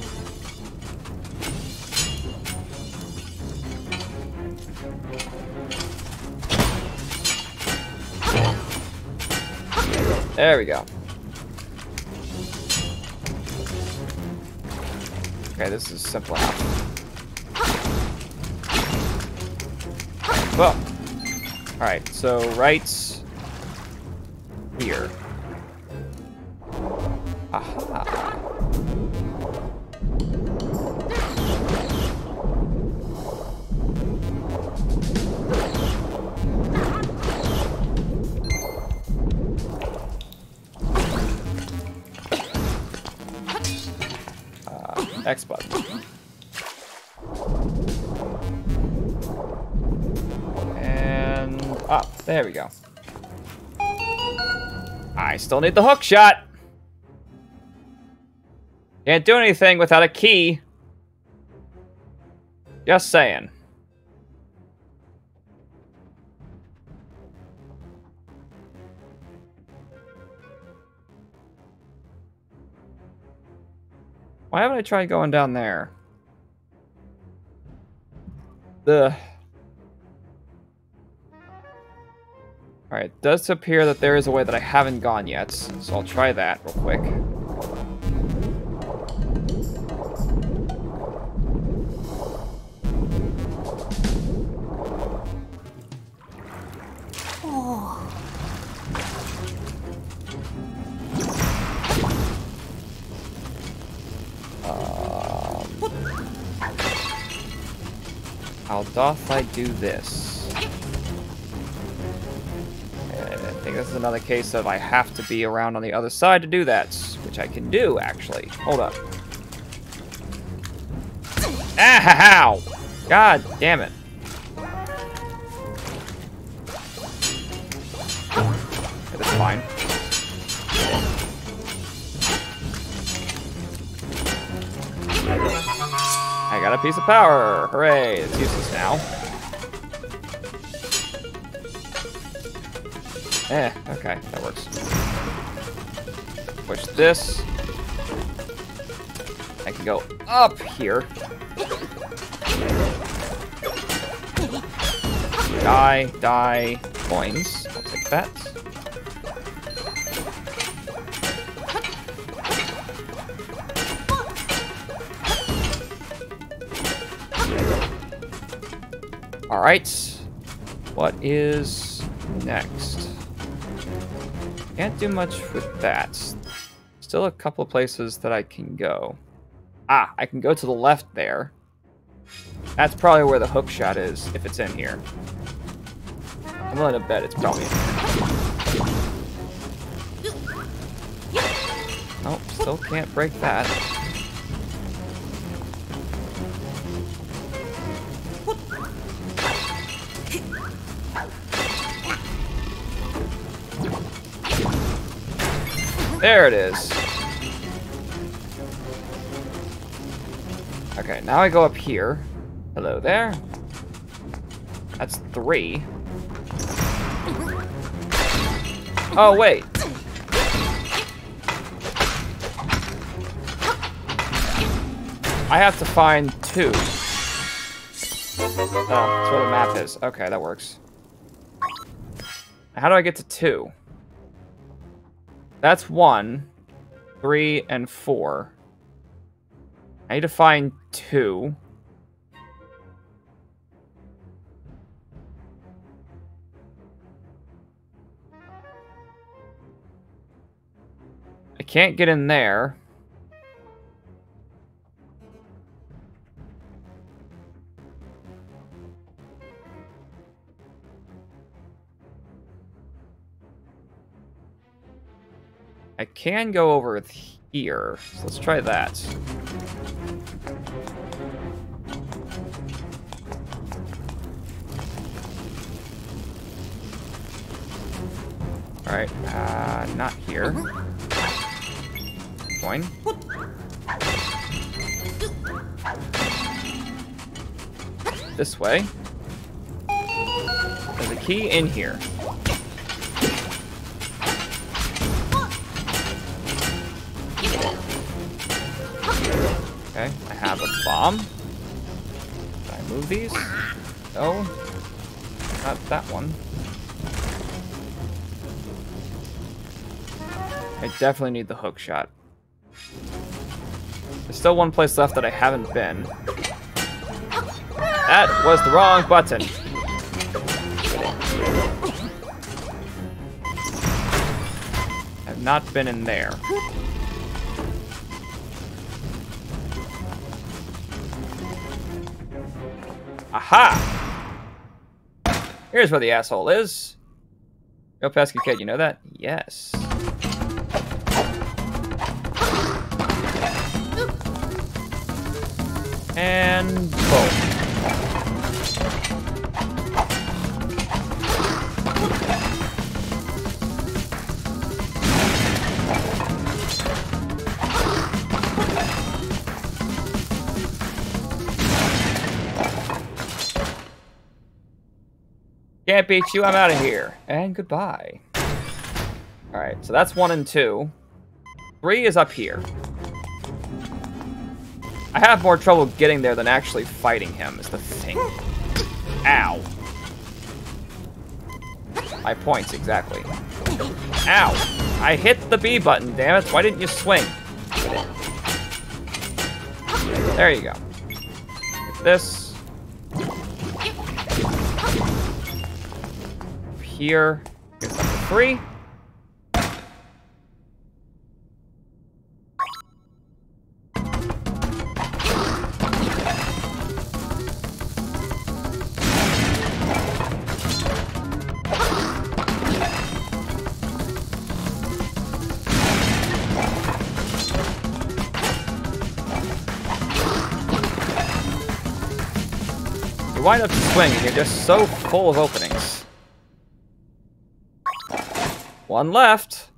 There we go. Okay, this is simple enough. Well, alright, so right here. Go. I still need the hook shot. Can't do anything without a key. Just saying. Why haven't I tried going down there? The Alright, does appear that there is a way that I haven't gone yet, so I'll try that real quick. Um, how doth I do this? This is another case of I have to be around on the other side to do that, which I can do, actually. Hold up. Ah, ow! God damn it. Okay, that's fine. I got a piece of power. Hooray, it's useless now. Eh, okay, that works. Push this. I can go up here. Die, die, coins. I'll take that. Alright. What is next? Can't do much with that. Still a couple of places that I can go. Ah, I can go to the left there. That's probably where the hook shot is, if it's in here. I'm willing to bet it's probably in here. Nope, still can't break that. There it is. Okay, now I go up here. Hello there. That's three. Oh, wait. I have to find two. Oh, that's where the map is. Okay, that works. How do I get to two? That's one, three, and four. I need to find two. I can't get in there. I can go over here. So let's try that. Alright, uh, not here. Coin. This way. There's a key in here. Have a bomb. Can I move these? No. Not that one. I definitely need the hook shot. There's still one place left that I haven't been. That was the wrong button. I've not been in there. Aha! Here's where the asshole is. Go pesky kid, you know that? Yes. And boom. Can't beat you, I'm out of here. And goodbye. Alright, so that's one and two. Three is up here. I have more trouble getting there than actually fighting him, is the thing. Ow. My points, exactly. Ow! I hit the B button, damn it. Why didn't you swing? There you go. This. Here. Here's number three. Wind up swinging, you're just so full of openings. One left.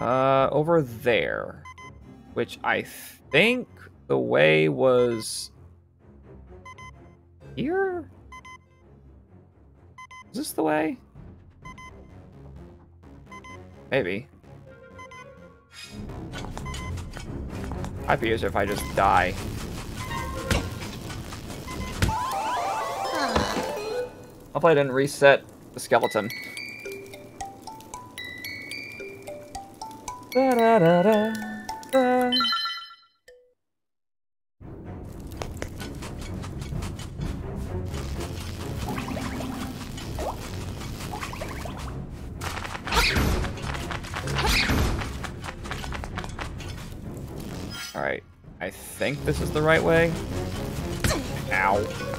Uh, over there. Which I think the way was... Here? Is this the way? Maybe. I'd be easier if I just die. Hopefully I didn't reset the skeleton. Da -da -da Alright, I think this is the right way. Ow.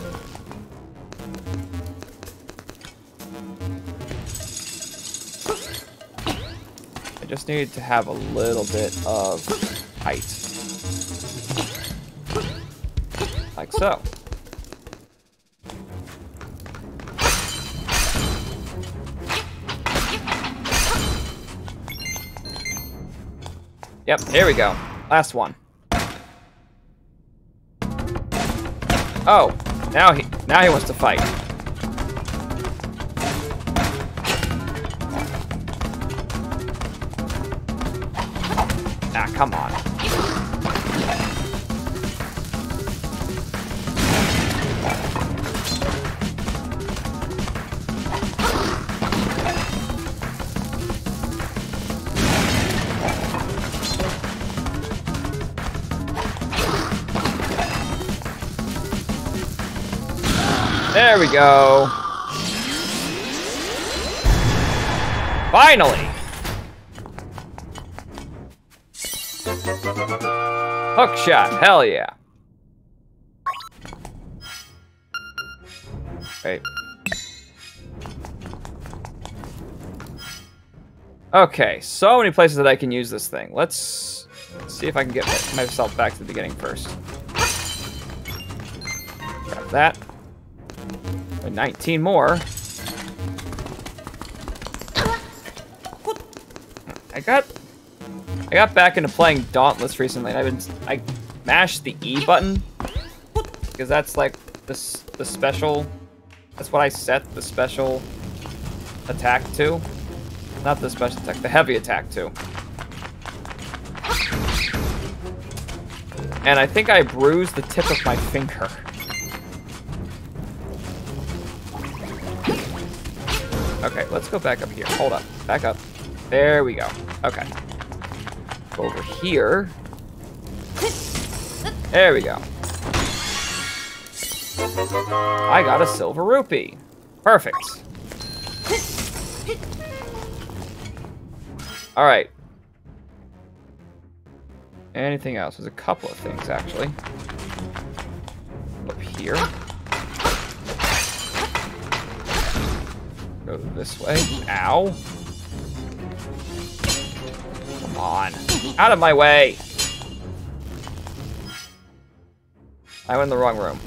Just need to have a little bit of height. Like so. Yep, here we go. Last one. Oh, now he now he wants to fight. Come on. There we go. Finally! Hook shot, hell yeah. Wait. Okay, so many places that I can use this thing. Let's see if I can get myself back to the beginning first. Grab that. 19 more. I got I got back into playing Dauntless recently, I've been I mashed the E button because that's like the the special. That's what I set the special attack to. Not the special attack, the heavy attack to. And I think I bruised the tip of my finger. Okay, let's go back up here. Hold up. Back up. There we go. Okay. Over here. There we go. I got a silver rupee. Perfect. All right. Anything else? There's a couple of things, actually. Up here. Go this way. Ow. Come on. Out of my way. I went in the wrong room.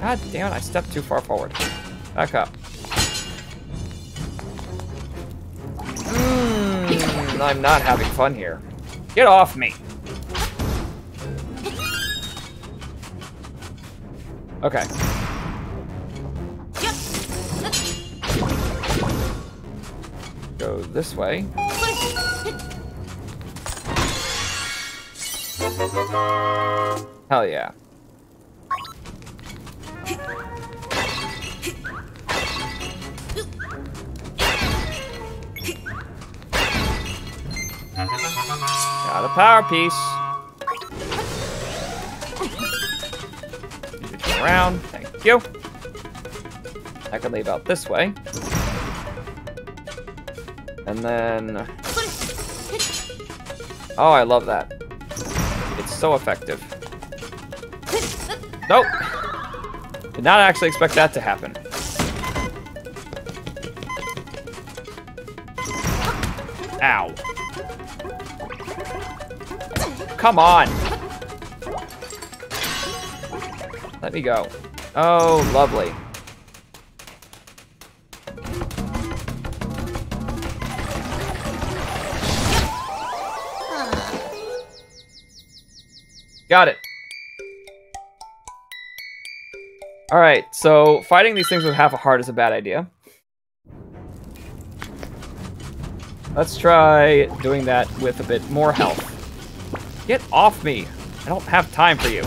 God damn it, I stepped too far forward. Back up. Mm, I'm not having fun here. Get off me. Okay. Go this way. Hell yeah. Got a power piece. Around. Thank you. I can leave out this way. And then... Oh, I love that. It's so effective. Nope. Did not actually expect that to happen. Ow. Come on. Let me go. Oh, lovely. Got it. Alright, so fighting these things with half a heart is a bad idea. Let's try doing that with a bit more health. Get off me! I don't have time for you.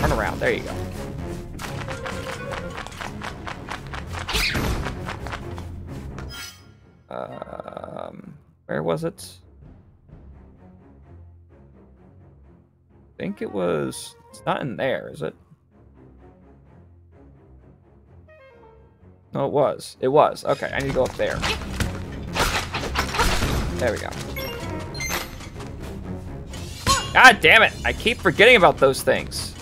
Turn around, there you go. Um, where was it? I think it was. It's not in there, is it? No, it was. It was. Okay, I need to go up there. There we go. God damn it! I keep forgetting about those things.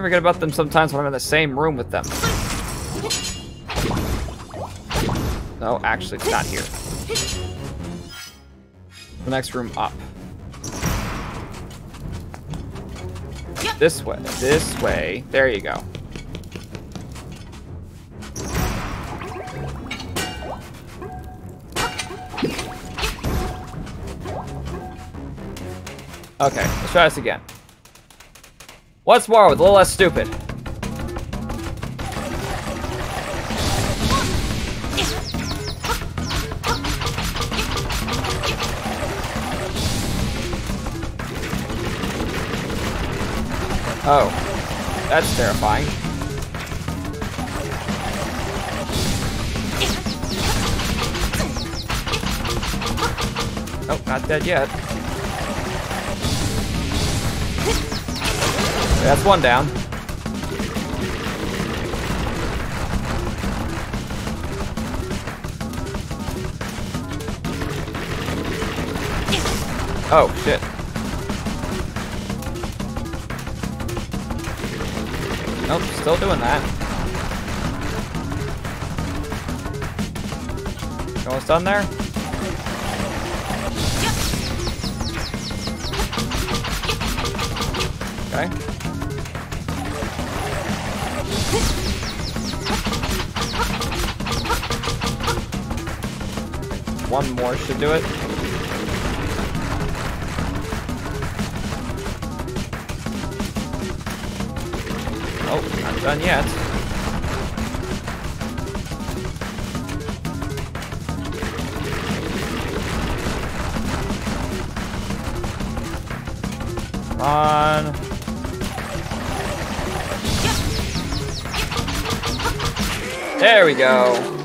Forget about them sometimes when I'm in the same room with them. No, actually, it's not here. The next room up. This way, this way. There you go. Okay, let's try this again. Once more with a little less stupid. Oh, that's terrifying. Nope, not dead yet. That's one down. Oh, shit. Nope, still doing that. Almost done there? One more should do it. Oh, not done yet. On. There we go.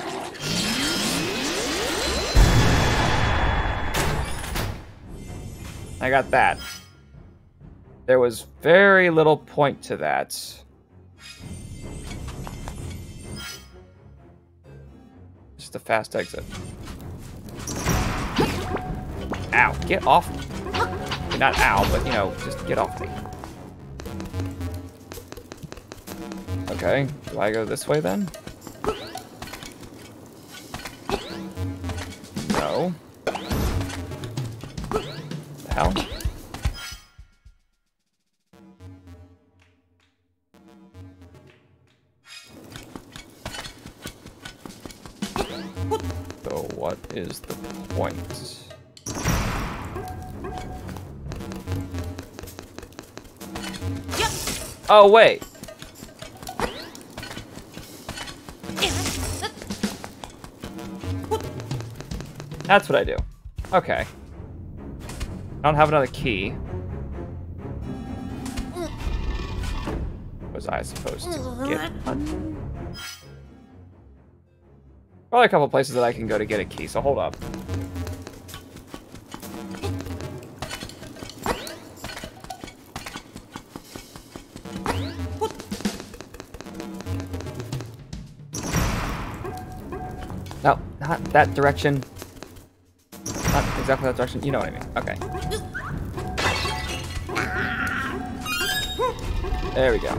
I got that. There was very little point to that. Just a fast exit. Ow, get off me. Not ow, but you know, just get off me. Okay, do I go this way then? Hell? So what is the point? Oh, wait. That's what I do. Okay. I don't have another key. Was I supposed to get one? Probably a couple places that I can go to get a key, so hold up. No, not that direction. Not exactly that direction. You know what I mean. Okay. There we go.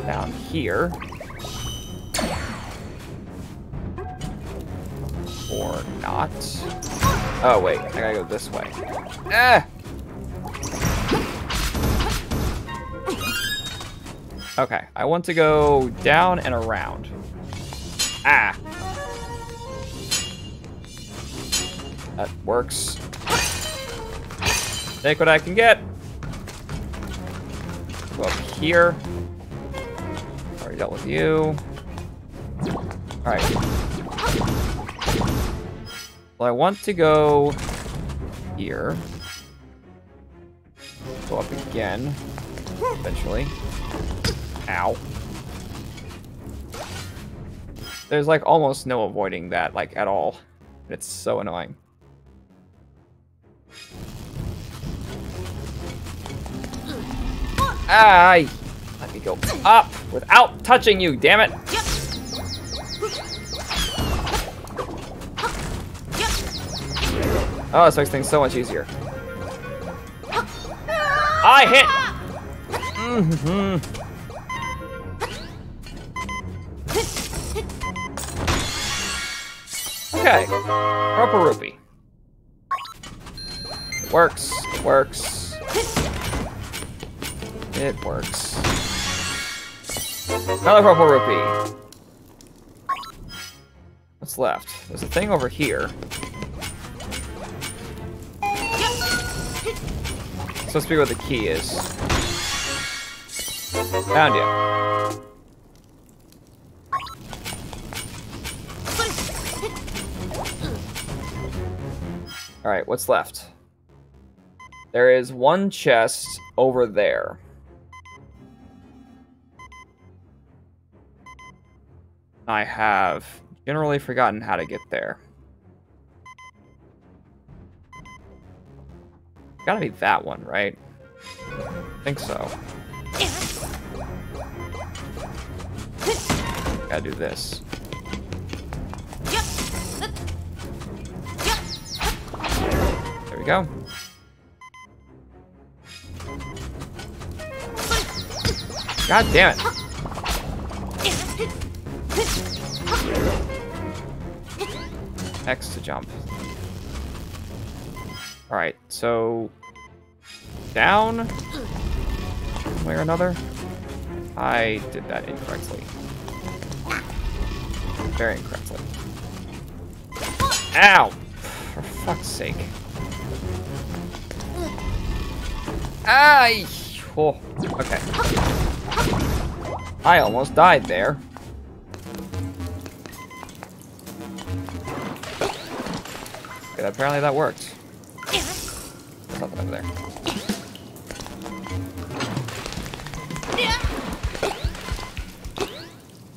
Down here. Or not. Oh, wait. I gotta go this way. Ah! Okay. I want to go down and around. Ah. That works. Take what I can get. Here. Already dealt with you. Alright. Well, I want to go here. Go up again. Eventually. Ow. There's like almost no avoiding that, like at all. It's so annoying. Aye! Let me go up without touching you, damn it! Oh, this makes things so much easier. I hit! Mm -hmm. Okay. Purple rupee. Works. Works. It works. Another purple rupee. What's left? There's a thing over here. Supposed to be where the key is. Found you. Alright, what's left? There is one chest over there. I have generally forgotten how to get there. Gotta be that one, right? I think so. Gotta do this. There we go. God damn it. X to jump. Alright, so... Down? One way or another? I did that incorrectly. Very incorrectly. Ow! For fuck's sake. Ay! Oh, okay. I almost died there. Apparently that worked. there's over there.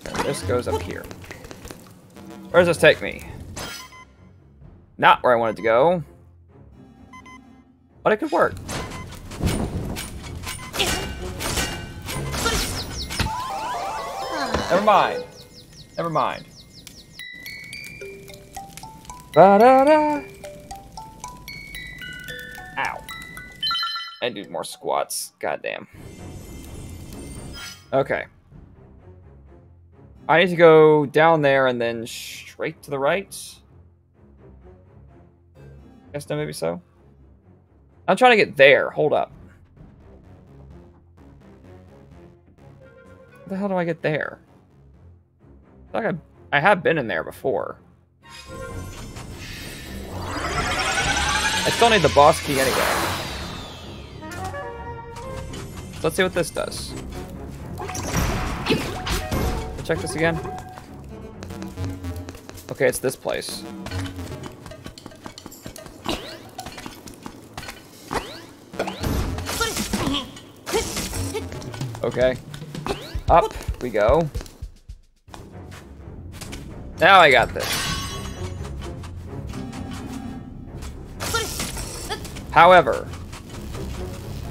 And this goes up here. Where does this take me? Not where I wanted to go. But it could work. Never mind. Never mind. Ba I need more squats. Goddamn. Okay. I need to go down there and then straight to the right. Guess no, maybe so. I'm trying to get there. Hold up. How the hell do I get there? I like I, I have been in there before. I still need the boss key anyway. Let's see what this does. Check this again. Okay, it's this place. Okay. Up we go. Now I got this. However,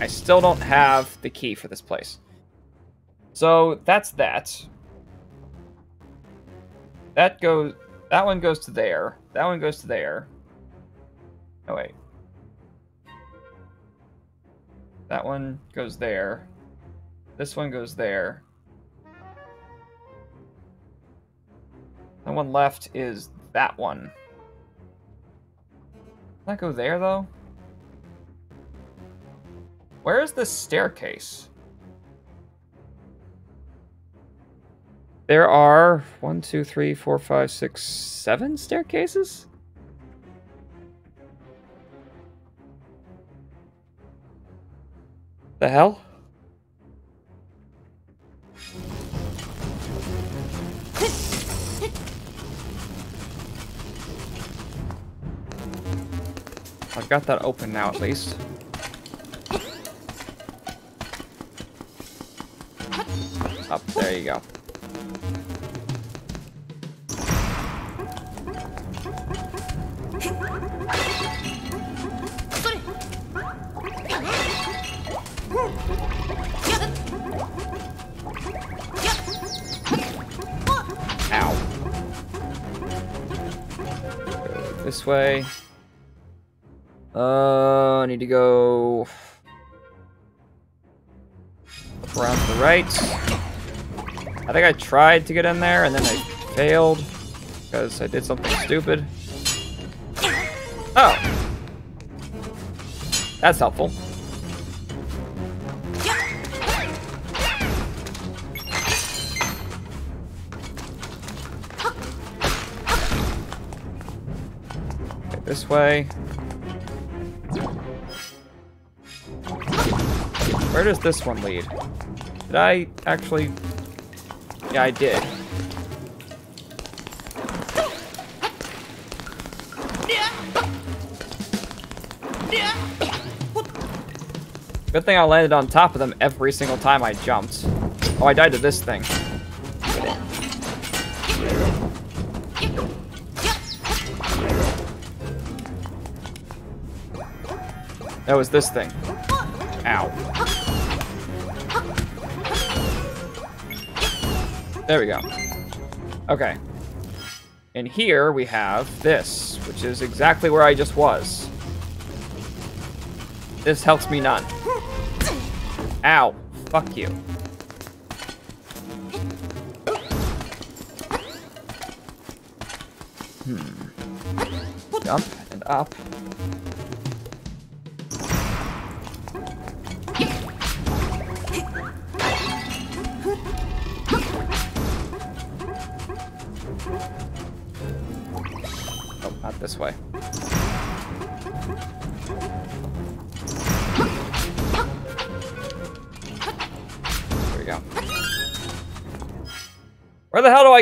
I still don't have the key for this place. So that's that. That goes. That one goes to there. That one goes to there. Oh wait. That one goes there. This one goes there. The one left is that one. Can that go there though? Where is the staircase? There are one, two, three, four, five, six, seven staircases? The hell? I've got that open now at least. Up, there you go. Ow. This way. Uh, I need to go around to the right. I think I tried to get in there and then I failed because I did something stupid. Oh. That's helpful. Okay, this way. Where does this one lead? Did I actually... Yeah, I did. Good thing I landed on top of them every single time I jumped. Oh, I died to this thing. That was this thing. Ow. There we go. Okay. And here we have this, which is exactly where I just was. This helps me none. Ow. Fuck you. Hmm. Jump and up.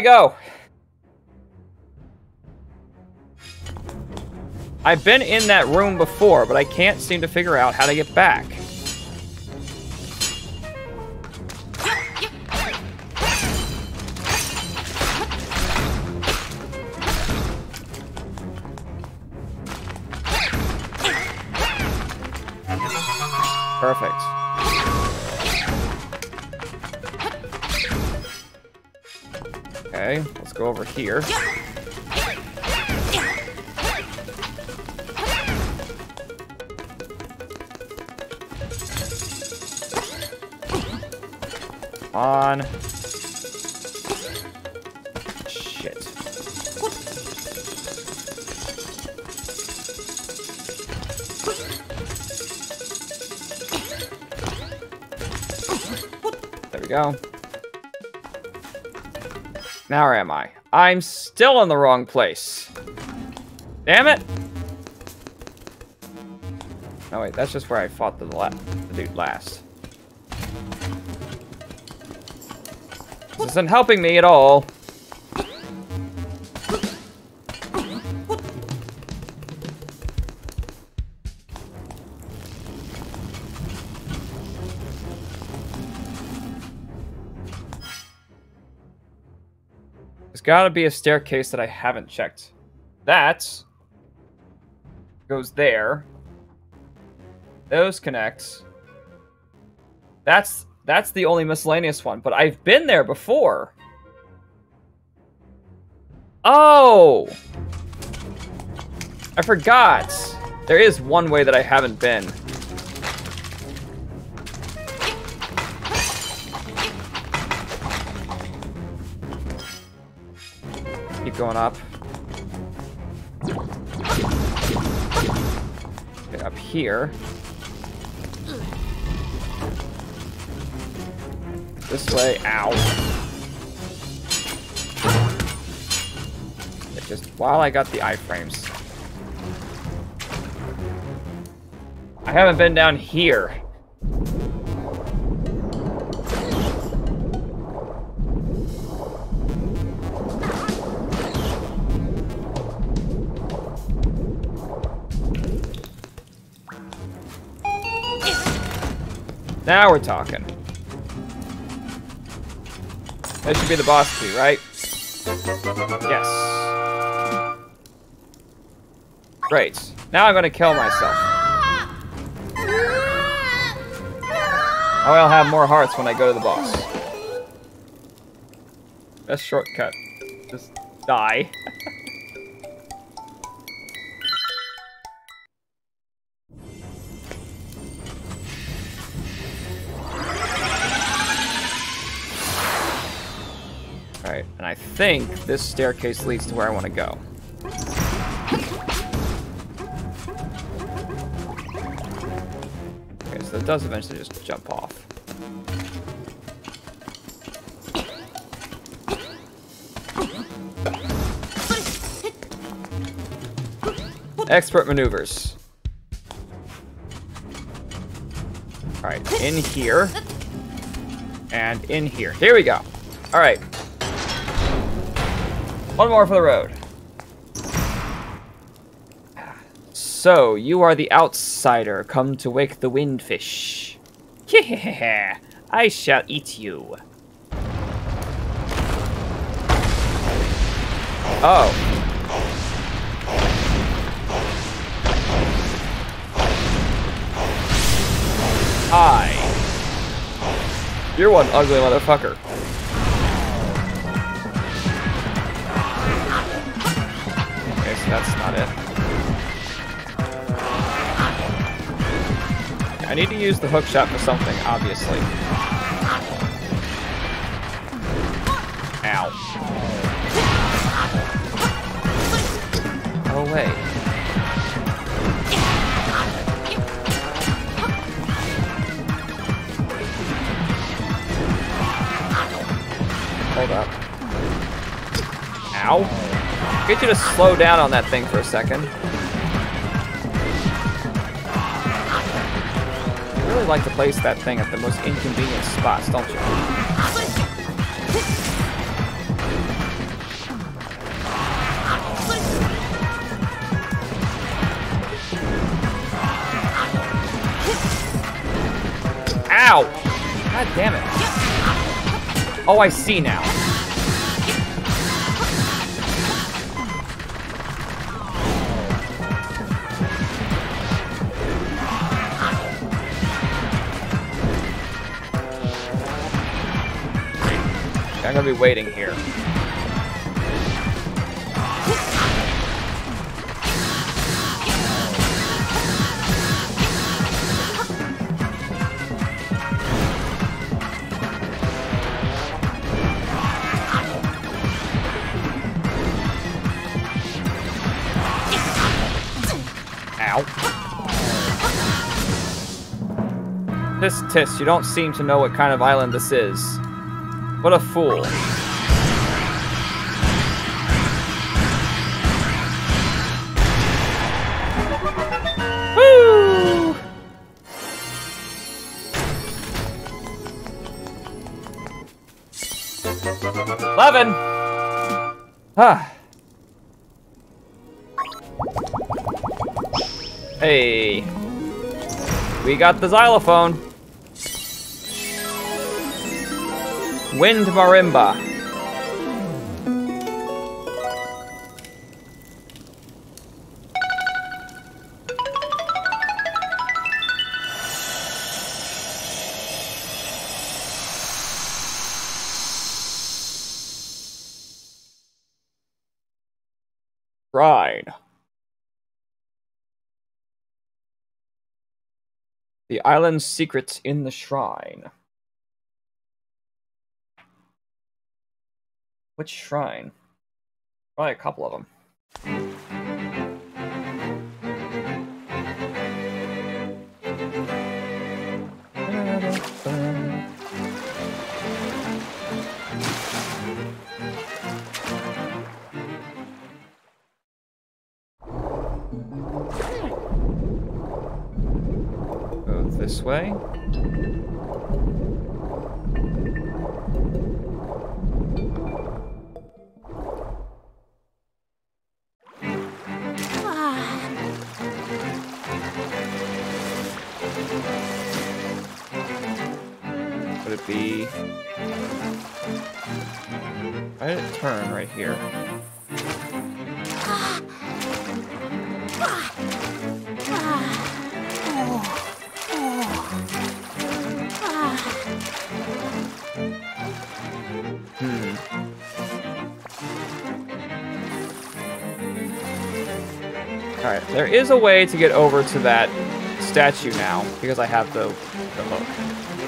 I go? I've been in that room before, but I can't seem to figure out how to get back. Over here. On. Shit. There we go. Now where am I? I'm still in the wrong place. Damn it! Oh wait, that's just where I fought the, la the dude last. This isn't helping me at all. Gotta be a staircase that I haven't checked. That goes there. Those connect. That's that's the only miscellaneous one, but I've been there before. Oh! I forgot. There is one way that I haven't been. Going up. Up here. This way. Ow. It just while I got the iframes. I haven't been down here. Now we're talking. That should be the boss key, right? Yes. Great. Now I'm gonna kill myself. I'll have more hearts when I go to the boss. Best shortcut. Just die. *laughs* think this staircase leads to where I want to go. Okay, so it does eventually just jump off. Expert maneuvers. Alright, in here. And in here. Here we go. Alright. One more for the road. So, you are the outsider, come to wake the windfish. Yeah, *laughs* I shall eat you. Oh. Hi. You're one ugly motherfucker. I need to use the hook shot for something, obviously. Ow. Oh, wait. Hold up. Ow. Get you to slow down on that thing for a second. like to place that thing at the most inconvenient spots, don't you? Ow! God damn it. Oh, I see now. I'm gonna be waiting here. Ow. Tis, you don't seem to know what kind of island this is. What a fool. Eleven! Ah. Hey. We got the xylophone. Wind Marimba. Ride. The island's secrets in the shrine. Which shrine? Probably a couple of them. This way. Would it be... Why did it turn right here? Hmm. Alright, there is a way to get over to that statue now, because I have the, the hook.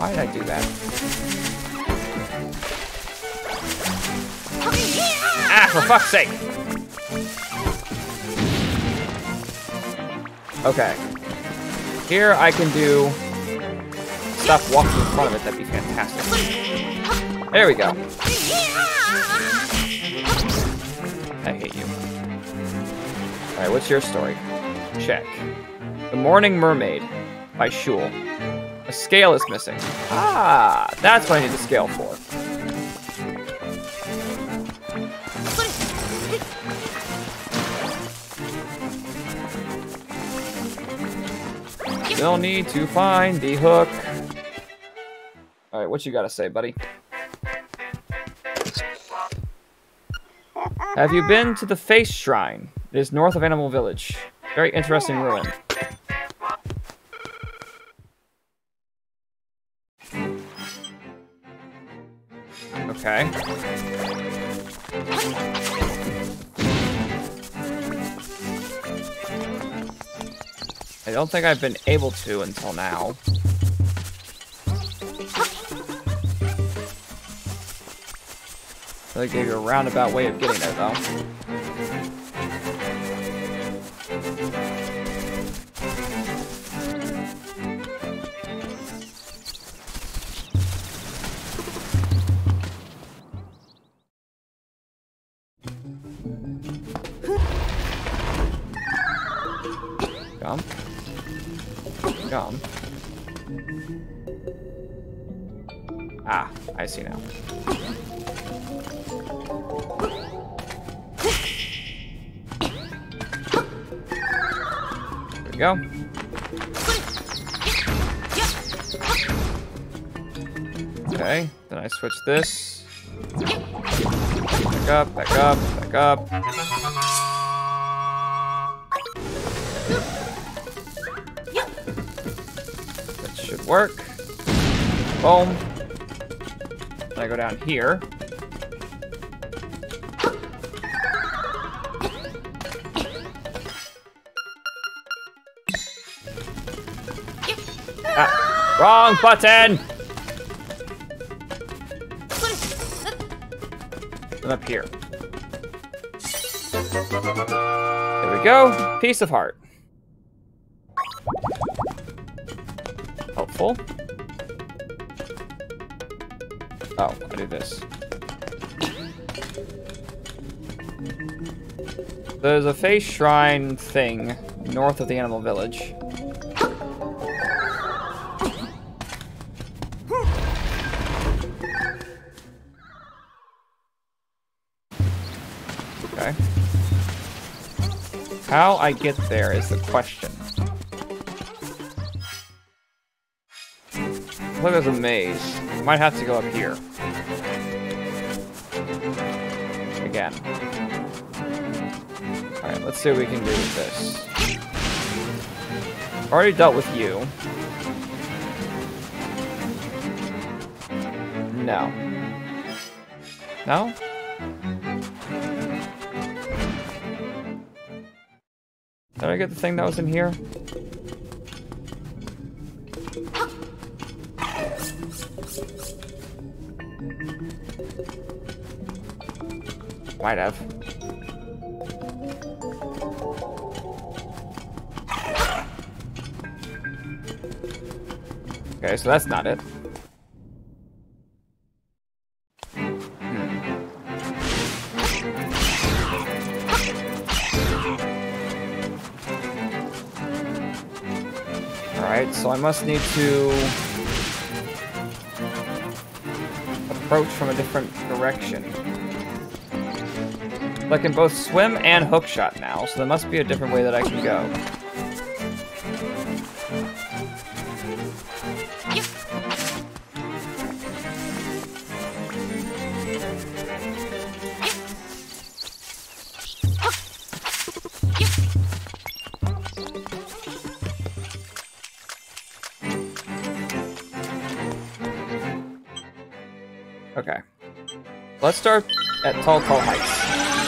Why did I do that? Ah, for fuck's sake! Okay. Here I can do... stuff walking in front of it, that'd be fantastic. There we go. I hate you. Alright, what's your story? Check. The Morning Mermaid by Shul. A scale is missing. Ah, that's what I need the scale for. Still need to find the hook. Alright, what you gotta say, buddy? Have you been to the Face Shrine? It is north of Animal Village. Very interesting ruin. Okay. I don't think I've been able to until now. They gave you a roundabout way of getting there, though. Ah, I see now. There we go. Okay, then I switch this. Back up, back up, back up. That should work. Boom. Go down here. Ah, wrong button! I'm up here. There we go. Piece of heart. Oh, I do this. There's a face shrine thing north of the animal village. Okay. How I get there is the question. Look, there's a maze. Might have to go up here. Again. Alright, let's see what we can do with this. Already dealt with you. No. No? Did I get the thing that was in here? Might have. Okay, so that's not it. Hmm. Alright, so I must need to approach from a different direction. I can both swim and hookshot now, so there must be a different way that I can go. Okay. Let's start at Tal Tal Heights.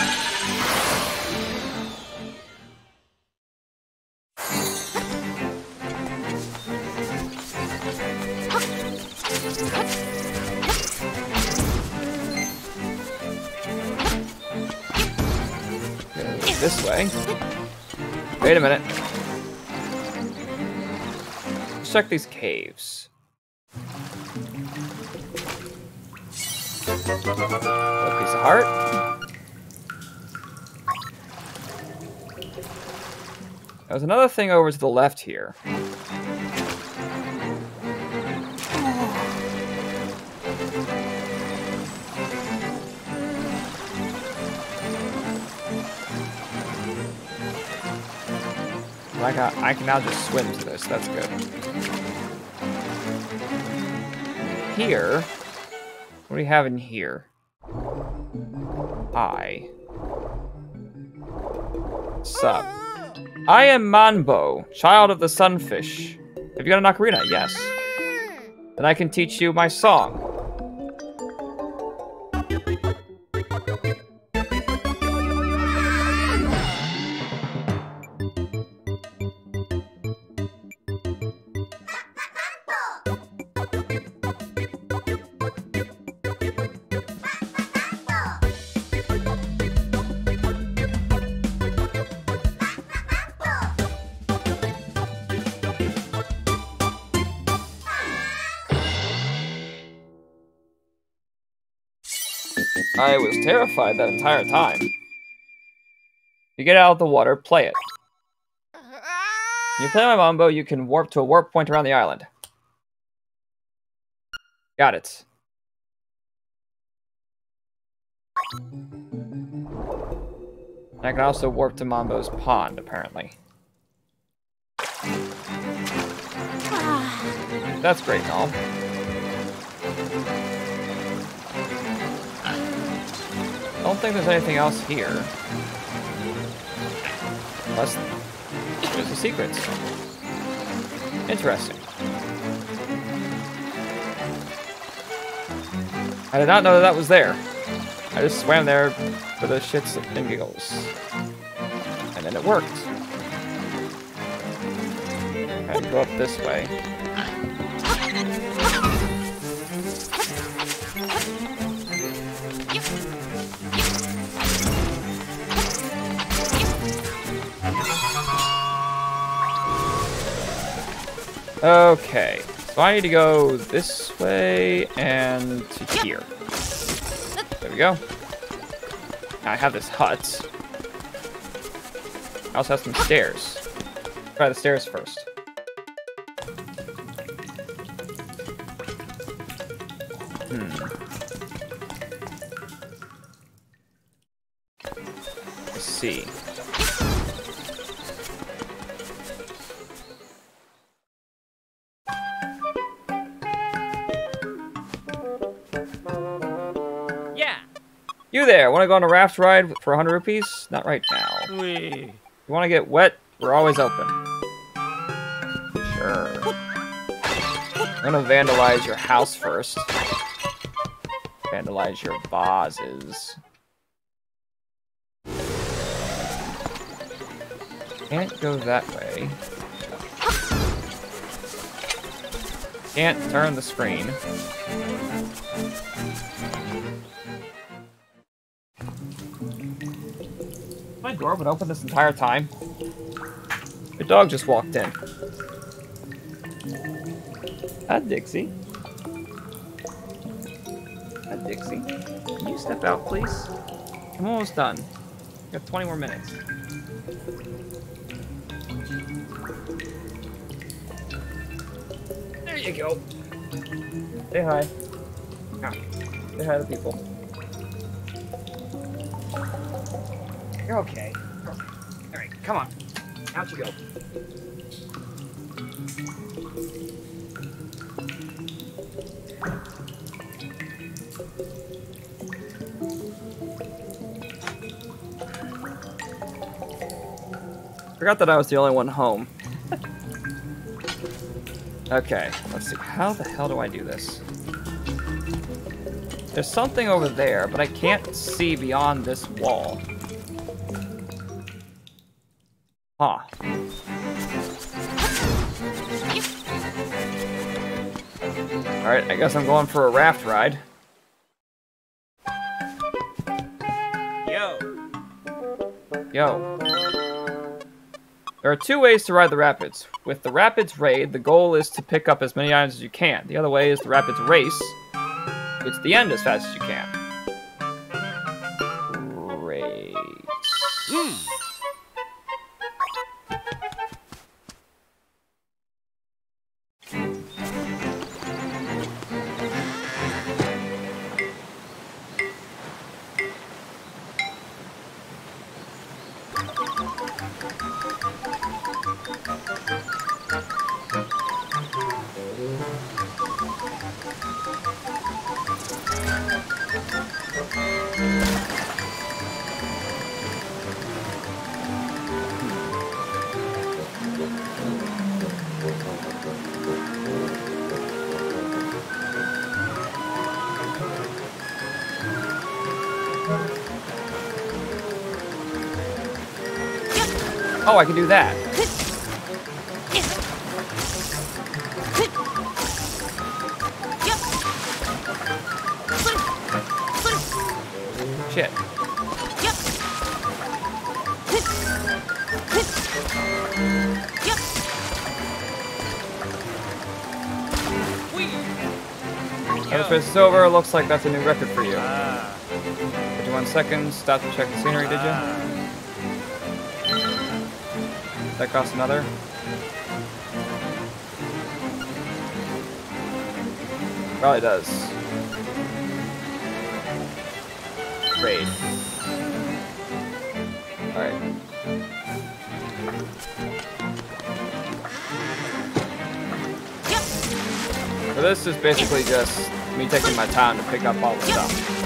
Check these caves. A piece of heart. There's another thing over to the left here. I I can now just swim to this. That's good. Here, what do we have in here? I. Sup. I am Manbo, child of the sunfish. Have you got an ocarina? Yes. Then I can teach you my song. Terrified that entire time. You get out of the water, play it. You play my Mambo, you can warp to a warp point around the island. Got it. I can also warp to Manbo's pond, apparently. That's great and. I don't think there's anything else here. Unless there's a secret. Interesting. I did not know that, that was there. I just swam there for the shits and giggles. And then it worked. I go up this way. Okay, so I need to go this way and to here. There we go. Now I have this hut. I also have some stairs. Try the stairs first. Hmm. Let's see. There, want to go on a raft ride for 100 rupees? Not right now. Wee. You want to get wet? We're always open. Sure. I'm gonna vandalize your house first. Vandalize your vases. Can't go that way. Can't turn the screen. Door been open this entire time. Your dog just walked in. Hi, Dixie. Hi, Dixie. Can you step out, please? I'm almost done. Got 20 more minutes. There you go. Say hi. Ah, Say hi to people. You're okay. Okay. All right, come on. Out you go. Forgot that I was the only one home. okay, let's see. How the hell do I do this? There's something over there, but I can't see beyond this wall. Huh. Alright, I guess I'm going for a raft ride. Yo. Yo. There are two ways to ride the rapids. With the rapids raid, the goal is to pick up as many items as you can. The other way is the rapids race. It's the end as fast as you can. Race. Hmm. Oh, I can do that. Shit. Other space over. Looks like that's a new record for you. Ah. 51 seconds. Stop to check the scenery, did you? That cost another? Probably does. Raid. Alright. So this is basically just me taking my time to pick up all the stuff.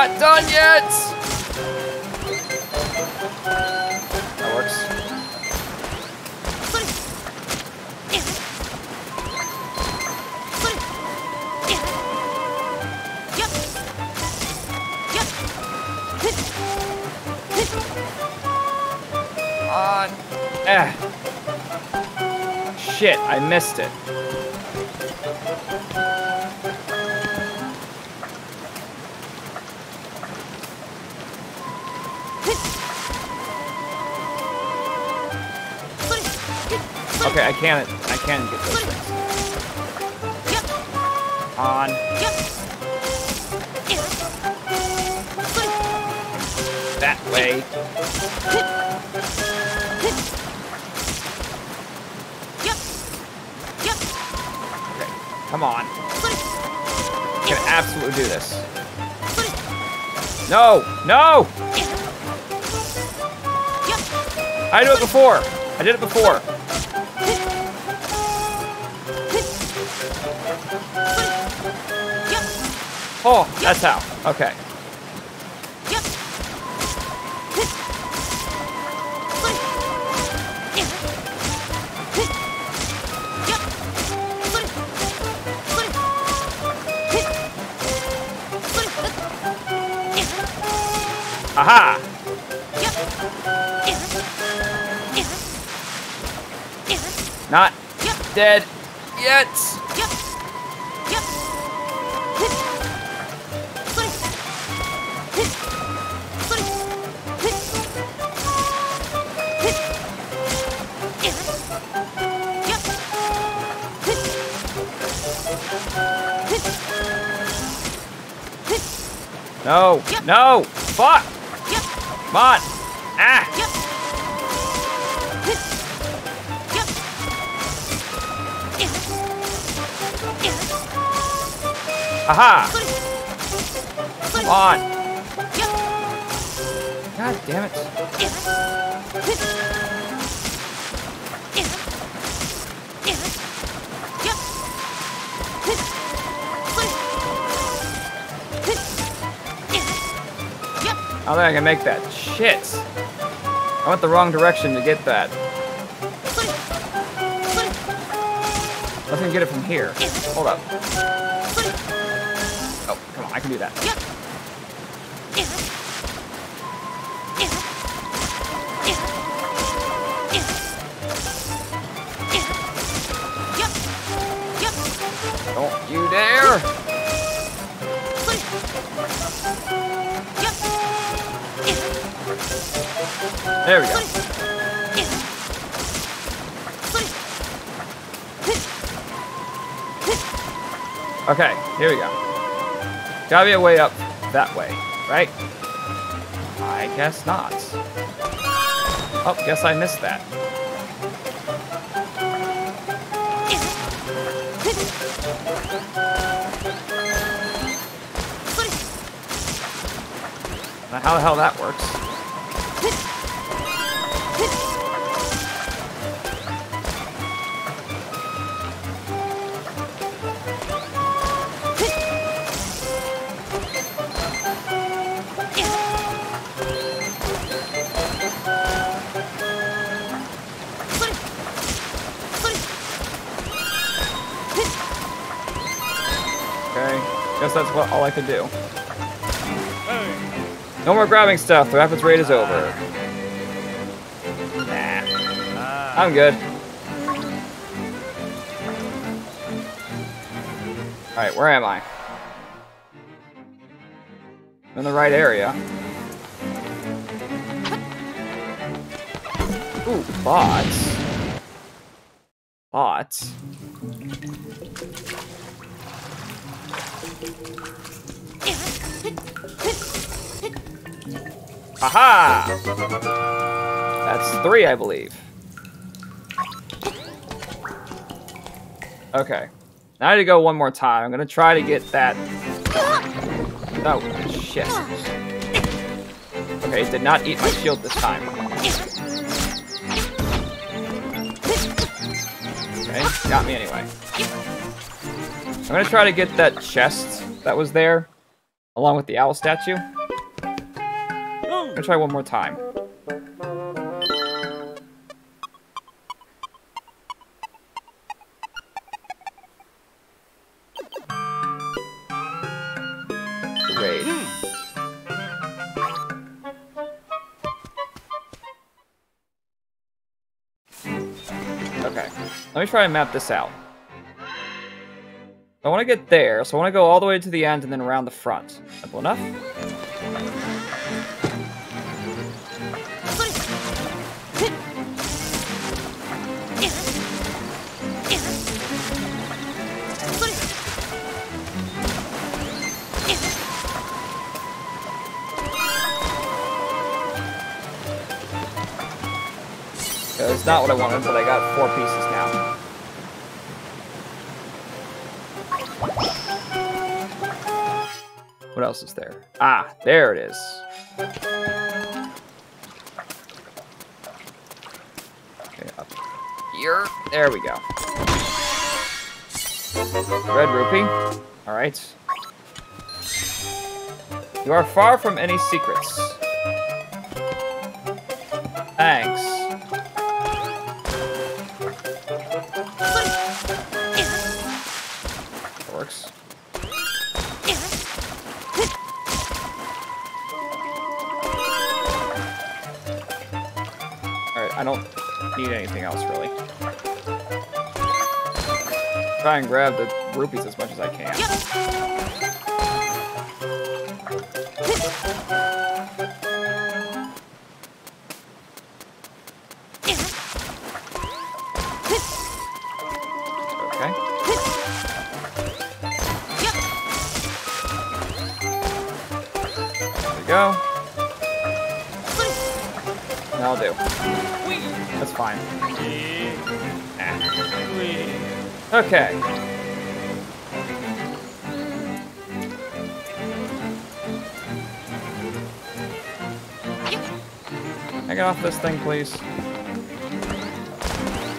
Not done yet! That works. Yep. Yep. On. Eh. Shit, I missed it. Okay, I can't. I can get those things. On. That way. Yep. Yep. Okay, come on. I can absolutely do this. No! No! I did it before. I did it before. Oh, that's how. Okay. Aha! Not dead yet. No, no, fuck! Come on! Ah! Aha! Come on! God damn it. I don't think I can make that. Shit! I went the wrong direction to get that. I can get it from here. Hold up. Oh, come on, I can do that. There we go. Okay, here we go. Gotta be a way up that way, right? I guess not. Oh, guess I missed that. Now, how the hell that works? What all I could do. No more grabbing stuff. The weapons raid is over. Nah, Ah. I'm good. All right, where am I? I'm in the right area. Ooh. Bots. Aha! That's three, I believe. Okay. Now I need to go one more time. I'm gonna try to get that. Oh, shit. Okay, it did not eat my shield this time. Okay, got me anyway. I'm gonna try to get that chest that was there, along with the owl statue. Gonna try one more time. Okay, let me try and map this out. I want to get there, so I want to go all the way to the end and then around the front. Simple enough? Not what I wanted, but I got four pieces now. What else is there? Ah, there it is. Okay, up here. There we go. Red rupee. All right. You are far from any secrets. Try and grab the rupees as much as I can. Okay. There we go. That'll do. That's fine. Okay. Can I get off this thing, please?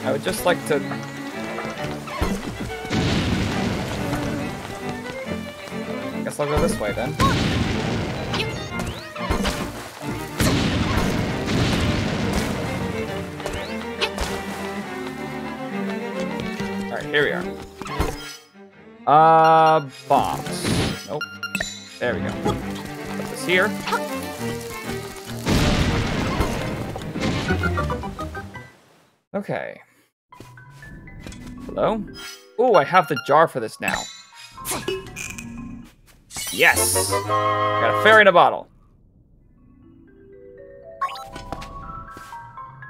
I would just like to... Guess I'll go this way then. Here we are. Uh, bombs. Nope. There we go. Put this here. Okay. Hello? Oh, I have the jar for this now. Yes! Got a fairy in a bottle.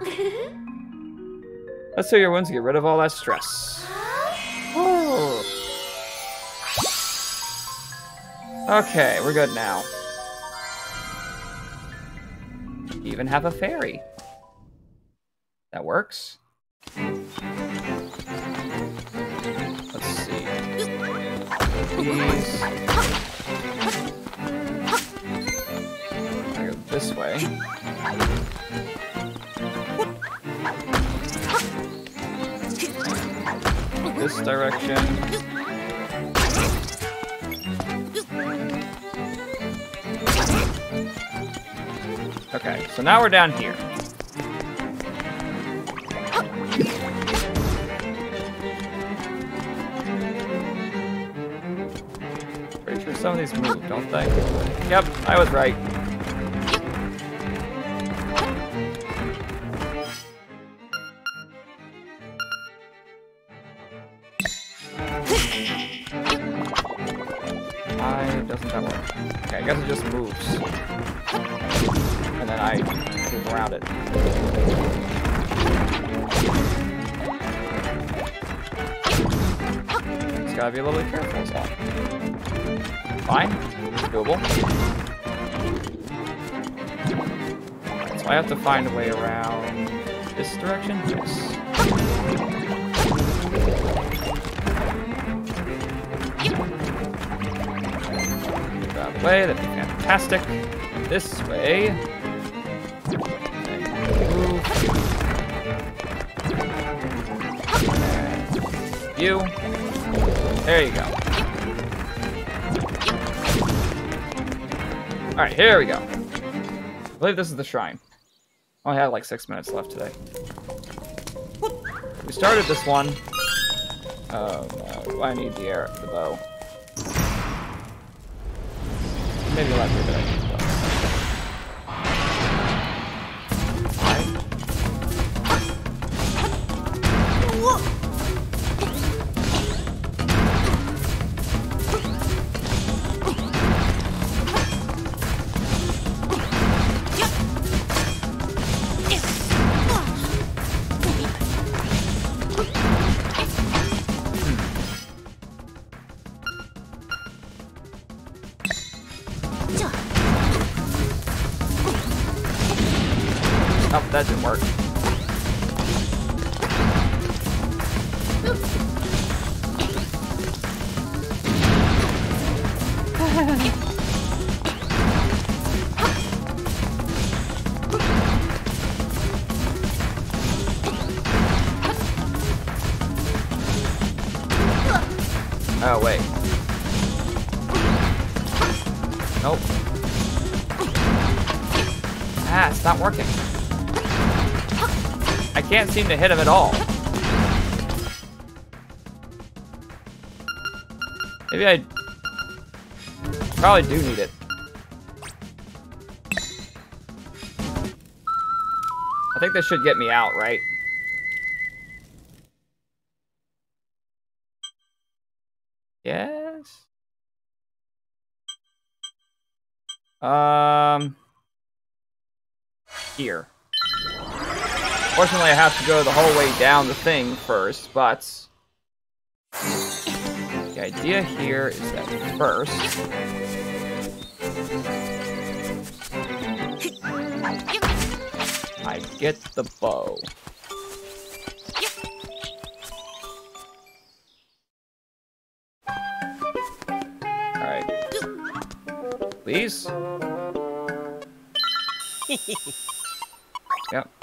*laughs* Let's heal your wounds to get rid of all that stress. Okay, we're good now. Even have a fairy. That works. Let's see. These. Go this way. This direction. Okay, so now we're down here. Pretty sure some of these move, don't they? Yep, I was right. gotta be a little bit careful, so. Fine. Doable. So I have to find a way around this direction? Yes. That way, that'd be fantastic. This way. You. There you go. Alright, here we go. I believe this is the shrine. I only have like six minutes left today. We started this one. Um, uh, I need the air, the bow. Maybe a here, but I seem to hit him at all. Maybe I probably do need it. I think this should get me out, right? to go the whole way down the thing first, but... The idea here is that first... I get the bow. Alright. Please? *laughs* yep.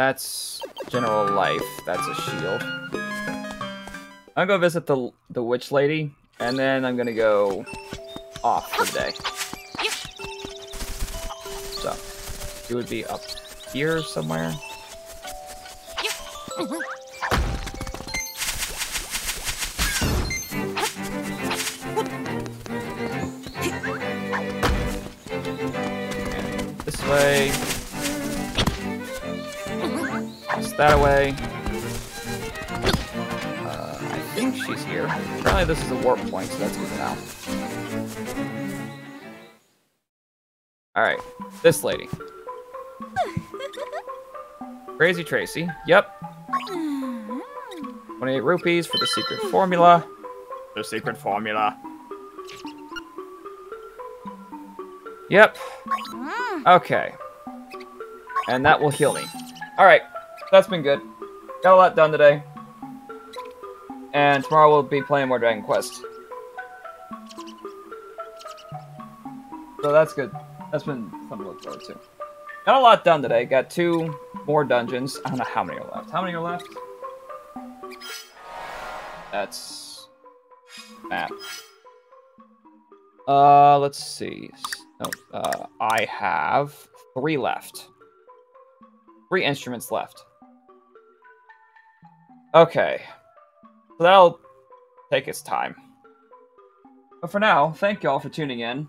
That's general life. That's a shield. I'm gonna visit the the witch lady, and then I'm gonna go off for the day. So it would be up here somewhere. Okay. This way. that away. Uh, I think she's here. Apparently this is a warp point, so that's good now. Alright, this lady. Crazy Tracy. Yep. 28 rupees for the secret formula. The secret formula. Yep. Okay. And that will heal me. Alright that's been good. Got a lot done today. And tomorrow we'll be playing more Dragon Quest. So that's good. That's been something to look forward to. Got a lot done today. Got two more dungeons. I don't know how many are left. How many are left? That's... Map. Uh, let's see. No, uh, I have three left. Three instruments left. Okay. So that'll take its time. But for now, thank y'all for tuning in.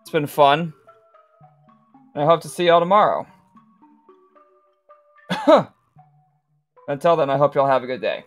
It's been fun. And I hope to see y'all tomorrow. *laughs* Until then, I hope y'all have a good day.